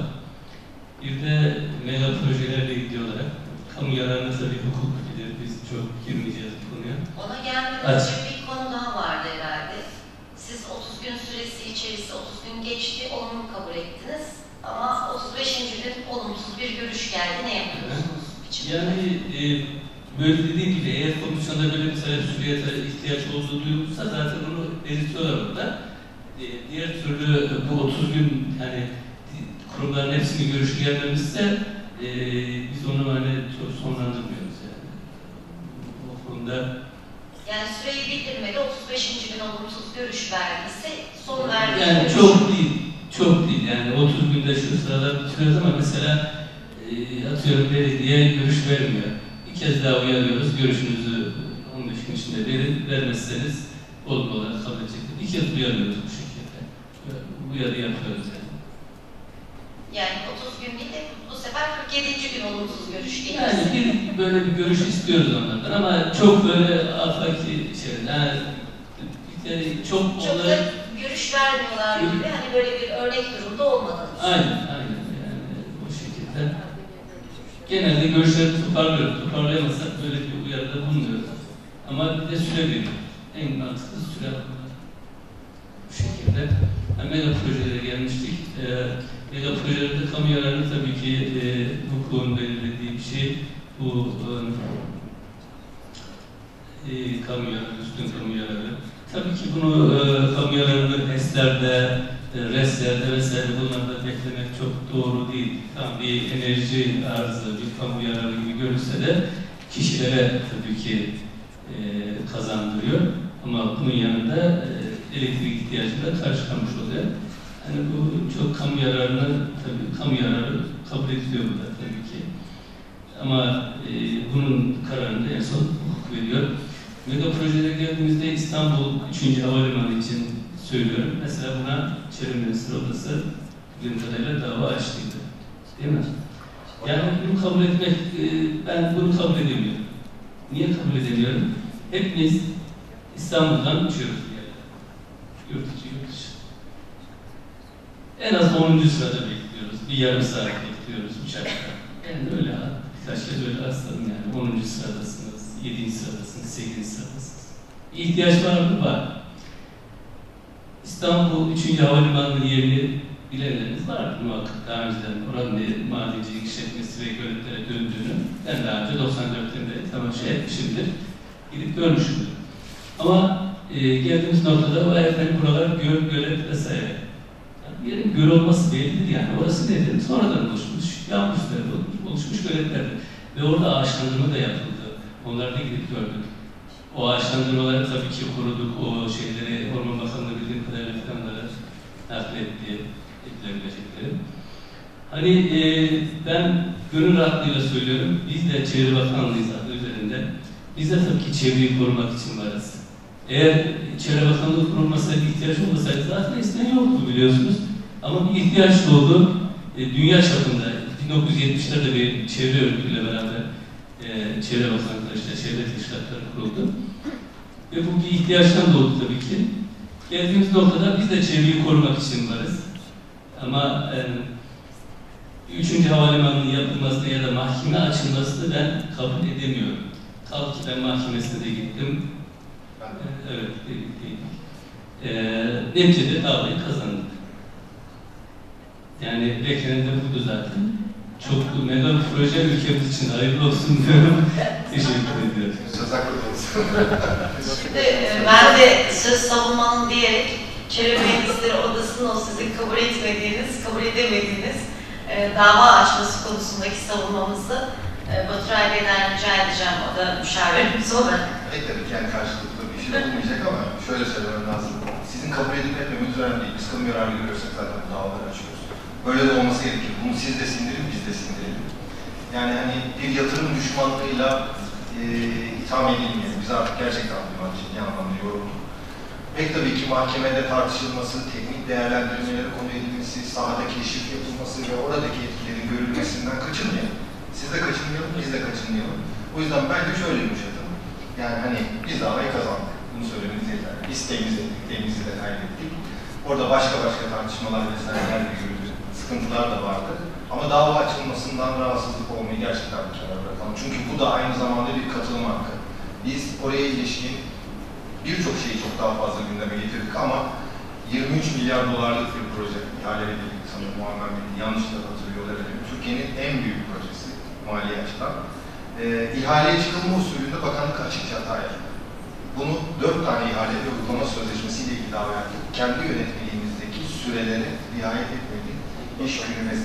Bir de mega projelerle ilgili olarak kamu yararına tabii hukuk bilir. Biz çok girmeyeceğiz bu konuya. Ona gelmeden önce bir konu daha vardı herhalde. Siz 30 gün süresi içerisinde 30 gün geçti, olumlu kabul ettiniz. Ama 35. gün olumsuz bir görüş geldi. Ne yapıyorsunuz? Yani e, böyle dediğim gibi eğer komisyonda böyle bir talep süreye ihtiyaç olduğu duyulursa zaten onu belirtiyorlar. E, diğer türlü bu 30 gün hani kurumların hepsini görüşü gelmemişse e, biz onu hani çok sonlandırmıyoruz yani. O konuda Yani süreyi bildirmedi, 35. gün olumsuz görüş verdiyse son verdiği yani görüş- çok değil, çok değil yani 30 günde şu sıralar bitiriyoruz ama mesela e, atıyorum belediye görüş vermiyor. Bir kez daha uyarıyoruz, görüşünüzü 15 gün içinde verin, vermezseniz olumlu olarak kabul edecektir. Bir kez uyarıyoruz bu şekilde. Uyarı yapıyoruz yani. Yani 30 gün değil de bu sefer 47. gün olumsuz görüş gelirse. Yani bir, böyle bir görüş istiyoruz onlardan ama çok böyle afaki şeyler, yani, çok, Çok da onları... görüş vermiyorlar gibi hani böyle bir örnek durumda olmadınız. Aynen, aynen yani o şekilde. Genelde görüşleri toparlıyoruz. Toparlayamazsak böyle bir uyarıda bulunuyoruz. Ama bir de süre veriyoruz. En mantıklı bunlar. Bu şekilde. Mega projelere gelmiştik. Ee, mega projelerde kamu yararı tabii ki e, hukukun belirlediği bir şey. Bu e, e, kamu yararı, üstün kamu yararı. Tabii ki bunu e, kamu yararını HES'lerde, e, RES'lerde vesaire bunlarda beklemek çok doğru değil. Tam bir enerji arzı, bir kamu yararı gibi görülse de kişilere tabii ki e, kazandırıyor. Bunun yanında e, elektrik ihtiyacını da karşılamış oluyor. Yani bu çok kamu yararını, tabii kamu yararı kabul ediliyor burada tabii ki. Ama e, bunun kararını en son hukuk veriyor. Mega projelere geldiğimizde İstanbul 3. Havalimanı için söylüyorum. Mesela buna Çevre Mühendisleri Odası bildiğim kadarıyla dava açtıydı. Değil mi? Yani bunu kabul etmek, e, ben bunu kabul edemiyorum. Niye kabul edemiyorum? Hepimiz İstanbul'dan uçuyoruz bir yere. Yurt içi, yurt dışı. En az 10. sırada bekliyoruz. Bir yarım saat bekliyoruz uçakta. Yani öyle. Birkaç kez öyle rastladım yani. 10. sıradasınız, 7. sıradasınız, 8. sıradasınız. İhtiyaç var mı? Var. İstanbul 3. Havalimanı'nın yerini bilenleriniz var muhakkak daha önceden oranın bir madencilik işletmesi ve göletlere döndüğünü ben daha önce 94'te de tamam şey etmişimdir. Gidip görmüşümdür. Ama e, geldiğimiz noktada vay efendim buralar göl, gölet vesaire. Yani yerin göl olması bellidir yani. Orası nedir? Sonradan oluşmuş, yağmur suları olmuş, oluşmuş göletlerdir. Ve orada ağaçlandırma da yapıldı. Onları da gidip gördük. O ağaçlandırmaları tabii ki koruduk. O şeyleri Orman Bakanlığı bildiğim kadarıyla falanlara nakletti, edilebilecekleri. Hani e, ben gönül rahatlığıyla söylüyorum. Biz de Çevre Bakanlığıyız adı üzerinde. Biz de tabii ki çevreyi korumak için varız. Eğer Çevre Bakanlığı kurulmasaydı, ihtiyaç olmasaydı zaten eskiden yoktu biliyorsunuz. Ama bir ihtiyaç doğdu. E, dünya çapında 1970'lerde bir çevre örgütüyle beraber e, Çevre Bakanlığı işte çevre teşkilatları kuruldu. Ve bu bir ihtiyaçtan doğdu tabii ki. Geldiğimiz noktada biz de çevreyi korumak için varız. Ama e, üçüncü havalimanının yapılmasını ya da mahkeme açılmasını ben kabul edemiyorum. Kalk ki ben mahkemesine de gittim. Evet, gittik. E, neticede davayı kazandık. Yani beklenen de buydu zaten. Çok mega bir proje ülkemiz için hayırlı olsun [laughs] diyorum. Teşekkür ediyorum. Söz hakkı olsun. Şimdi e, ben de söz savunmanın diyerek Çevre Mühendisleri Odası'nın o sizin kabul etmediğiniz, kabul edemediğiniz e, dava açması konusundaki savunmamızı e, Baturay Bey'den rica edeceğim. O da müşavirimiz olarak. Evet tabii ki yani karşılıklı bir şey olmayacak ama şöyle söylemem lazım. Sizin kabul edip etmemeniz önemli değil. Biz kamu yararı görüyorsak zaten bu davaları açıyoruz. Böyle de olması gerekir. Bunu siz de sindirin, biz de sindirelim. Yani hani bir yatırım düşmanlığıyla e, itham edilmeyelim. Biz artık gerçekten bu ciddi anlamda yorulduk. Pek tabii ki mahkemede tartışılması, teknik değerlendirmeleri konu edilmesi, sahada keşif yapılması ve oradaki etkilerin görülmesinden kaçınmayalım. Siz de kaçınmayalım, biz de kaçınmayalım. O yüzden ben de şöyle yumuşadım. Yani hani biz davayı kazandık. Bunu söylemeniz yeter. Biz temiz ettik, temizi de kaybettik. Orada başka başka tartışmalar vesaireler de yürüdü. Sıkıntılar da vardı. Ama dava açılmasından rahatsızlık olmayı gerçekten bir kenara bırakalım. Çünkü bu da aynı zamanda bir katılım hakkı. Biz oraya ilişkin birçok şeyi çok daha fazla gündeme getirdik ama 23 milyar dolarlık bir proje ihale edildi sanırım Muammer Bey yanlış da hatırlıyor olabilirim. Türkiye'nin en büyük projesi mali açıdan. Ee, ihaleye çıkılma usulünde bakanlık açıkça hata yaptı. Bunu dört tane ihale ve uygulama sözleşmesiyle ilgili yaptık. Kendi yönetmeliğimizdeki sürelere riayet etmedi. İş günü ve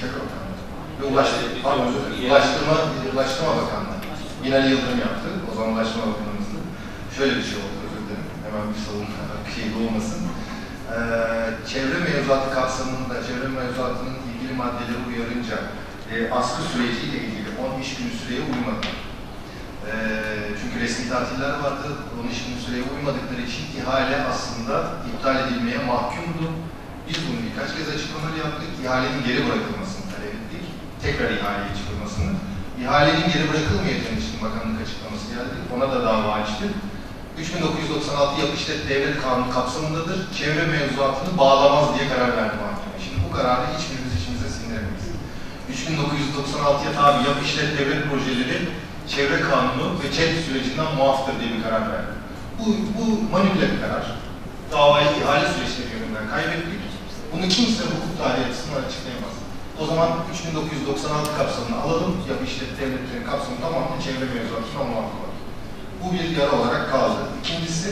Çaka Bakanlığı ve Ulaştırma. Ulaştırma, Ulaştırma Bakanlığı. Binali Yıldırım yaptı. O zaman Ulaştırma Bakanımızdı. Şöyle bir şey oldu, özür dilerim. Hemen bir savunma bir şey olmasın. Ee, çevre mevzuatı kapsamında, çevre mevzuatının ilgili maddeleri uyarınca e, askı süreciyle ilgili 10 iş günü süreye uymadı. E, çünkü resmi tatiller vardı, 10 iş günü süreye uymadıkları için ihale aslında iptal edilmeye mahkumdu. Biz bunu birkaç kez açıklamalar yaptık, ihalenin geri bırakılmasını talep ettik. Tekrar ihaleye çıkılmasını. İhalenin geri bırakılmayacağını için bakanlık açıklaması geldi. Ona da dava açtık. 3996 Yapı İşlet Devlet Kanunu kapsamındadır. Çevre mevzuatını bağlamaz diye karar verdi mahkeme. Şimdi bu kararı hiçbirimiz içimize sindiremeyiz. 3996'ya tabi yapı işlet devlet projeleri çevre kanunu ve ÇED sürecinden muaftır diye bir karar verdi. Bu, bu manipüle bir karar. Davayı ihale süreçleri yönünden kaybettik. Bunu kimse hukuk tarihi açısından açıklayamaz. O zaman 3996 kapsamını alalım, yapı işlet devletlerin kapsamı tamamını çevre mevzuatına muaftır. Bu bir yara olarak kaldı. İkincisi,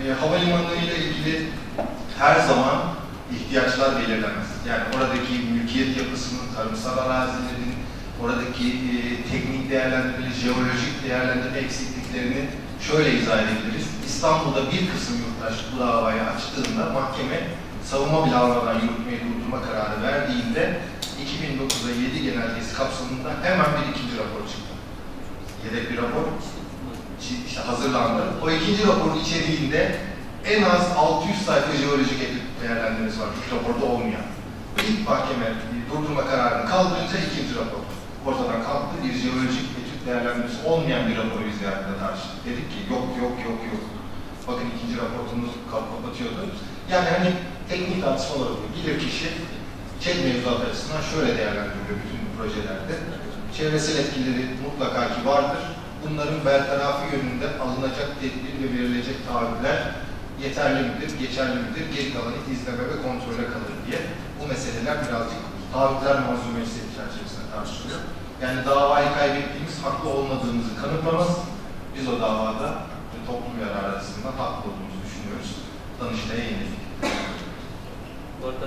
e, havalimanı ile ilgili her zaman ihtiyaçlar belirlenmez. Yani oradaki mülkiyet yapısının, tarımsal arazilerin, oradaki e, teknik değerlendirme, jeolojik değerlendirme eksikliklerini şöyle izah edebiliriz. İstanbul'da bir kısım yurttaş bu davayı açtığında mahkeme savunma bile almadan yürütmeyi durdurma kararı verdiğinde 2009'da 7 genelgesi kapsamında hemen bir ikinci rapor çıktı. Yedek bir rapor işte hazırlandı. O ikinci raporun içeriğinde en az 600 sayfa jeolojik etüt değerlendirmesi var. İlk raporda olmayan. İlk mahkeme durdurma kararını kaldırınca ikinci rapor ortadan kalktı. Bir jeolojik etüt değerlendirmesi olmayan bir raporu biz tartıştık. Dedik ki yok yok yok yok. Bakın ikinci raporumuz kapatıyordu. Yani hani teknik tartışmalar oluyor. Bilir kişi ÇED mevzuat açısından şöyle değerlendiriliyor bütün projelerde. Çevresel etkileri mutlaka ki vardır. Bunların bertarafı yönünde alınacak tedbir ve verilecek taahhütler yeterli midir, geçerli midir, geri kalanı izleme ve kontrole kalır diye bu meseleler birazcık taahhütler manzumesi çerçevesinde tartışılıyor. Yani davayı kaybettiğimiz, haklı olmadığımızı kanıtlamaz. Biz o davada toplum yararı açısından haklı olduğumuzu düşünüyoruz. Danıştay'a yenildik. Bu arada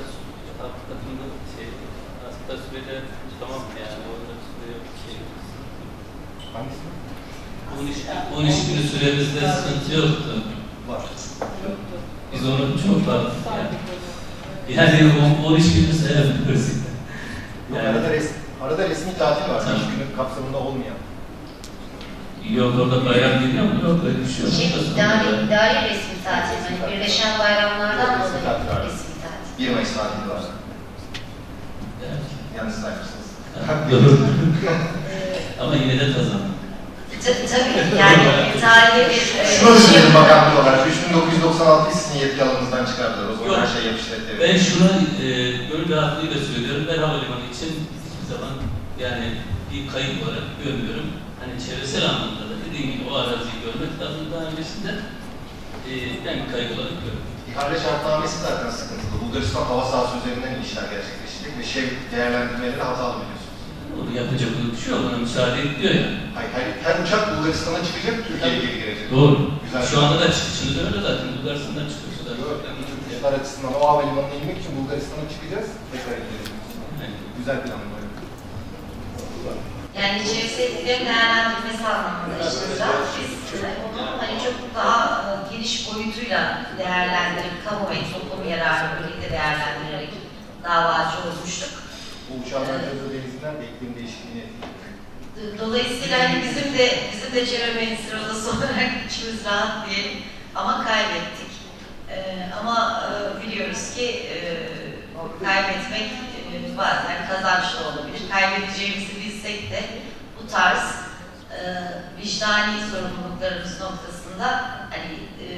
avukatında şey, aslında sürede tamam yani orada süre şey. Hangisi? 13, 13 günü süremizde sıkıntı yoktu. Var. Biz onu çok fazla yani, yani 13 günü sayabiliyoruz. Yani, resmi, arada resmi tatil var. Tamam. İş günü kapsamında olmayan. Yok orada bayram geliyor mu? Yok öyle bir şey yok. Şey, idari, idari resmi tatil. Yani birleşen bayramlardan Yok, resmi tatil var. resmi tatil. 1 Mayıs tatili var. Evet. Yanlış saymışsınız. Doğru. Ama yine de kazandım. Tabii yani tarihi bir... Şunu düşünelim bakanlık olarak. 3996'yı sizin yetki alanınızdan çıkardılar. O zaman Yok. her şey yapıştırdı. Ben şunu e, gönül rahatlığıyla söylüyorum. Ben havalimanı için zaman yani bir kayıp olarak görmüyorum. Hani çevresel anlamda da dediğim gibi o araziyi görmek lazım daha öncesinde. E, ben bir kayıp olarak görüyorum. İhale şartnamesi zaten sıkıntılı. Bulgaristan hava sahası üzerinden işler gerçekleşecek ve şey değerlendirmeleri hatalı biliyorsunuz. Onu yapacak bir şey yok. Ona müsaade ediyor ya. Hayır, hayır, her uçak Bulgaristan'a çıkacak, Türkiye'ye geri gelecek. Doğru. Güzel. Şu anda da çıkışını da öyle zaten. Bulgaristan'dan çıkıyorsa da. Yok, Türkler açısından o havalimanına inmek için Bulgaristan'a çıkacağız, tekrar ineceğiz. Güzel plan var. Yani çevresel etkilerin değerlendirilmesi anlamında işte biz onu hani çok daha e, geniş boyutuyla değerlendirip kamu ve toplum yararı birlikte değerlendirerek davacı olmuştuk. Bu uçağın Anadolu Denizi'nden de iklim değişikliğini Dolayısıyla hani bizim de bizim de çevre mühendisleri odası [laughs] olarak içimiz rahat diyelim ama kaybettik. Ee, ama e, biliyoruz ki e, kaybetmek e, bazen kazanç da olabilir. Kaybedeceğimizi bilsek de bu tarz e, vicdani sorumluluklarımız noktasında hani e,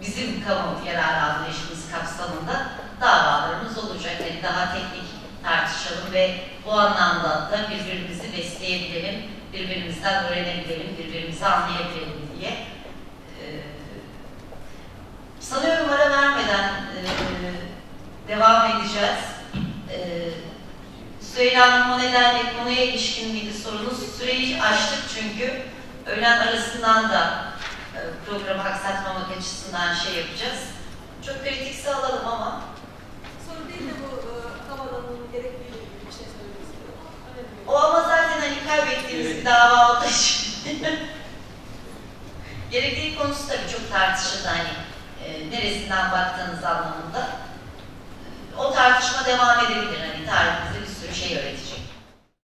bizim kamu yararı anlayışımız kapsamında davalarımız olacak. Hani daha teknik tartışalım ve bu anlamda da birbirimizi besleyebilelim, birbirimizden öğrenebilelim, birbirimizi anlayabilelim diye. Ee, sanıyorum ara vermeden e, devam edeceğiz. Ee, Süheyla Hanım o nedenle konuya ilişkin miydi sorunuz? Süreyi açtık çünkü öğlen arasından da e, programı aksatmamak açısından şey yapacağız. Çok kritikse alalım ama Soru değil de bu e, havalanın gerektiği bir şey söylemek istiyorum. O ama zaten hani kaybettiğimiz bir dava olduğu için. [laughs] Gerektiği konusu tabii çok tartışıldı hani e, neresinden baktığınız anlamında. O tartışma devam edebilir hani tarihimizde bir sürü şey öğretecek.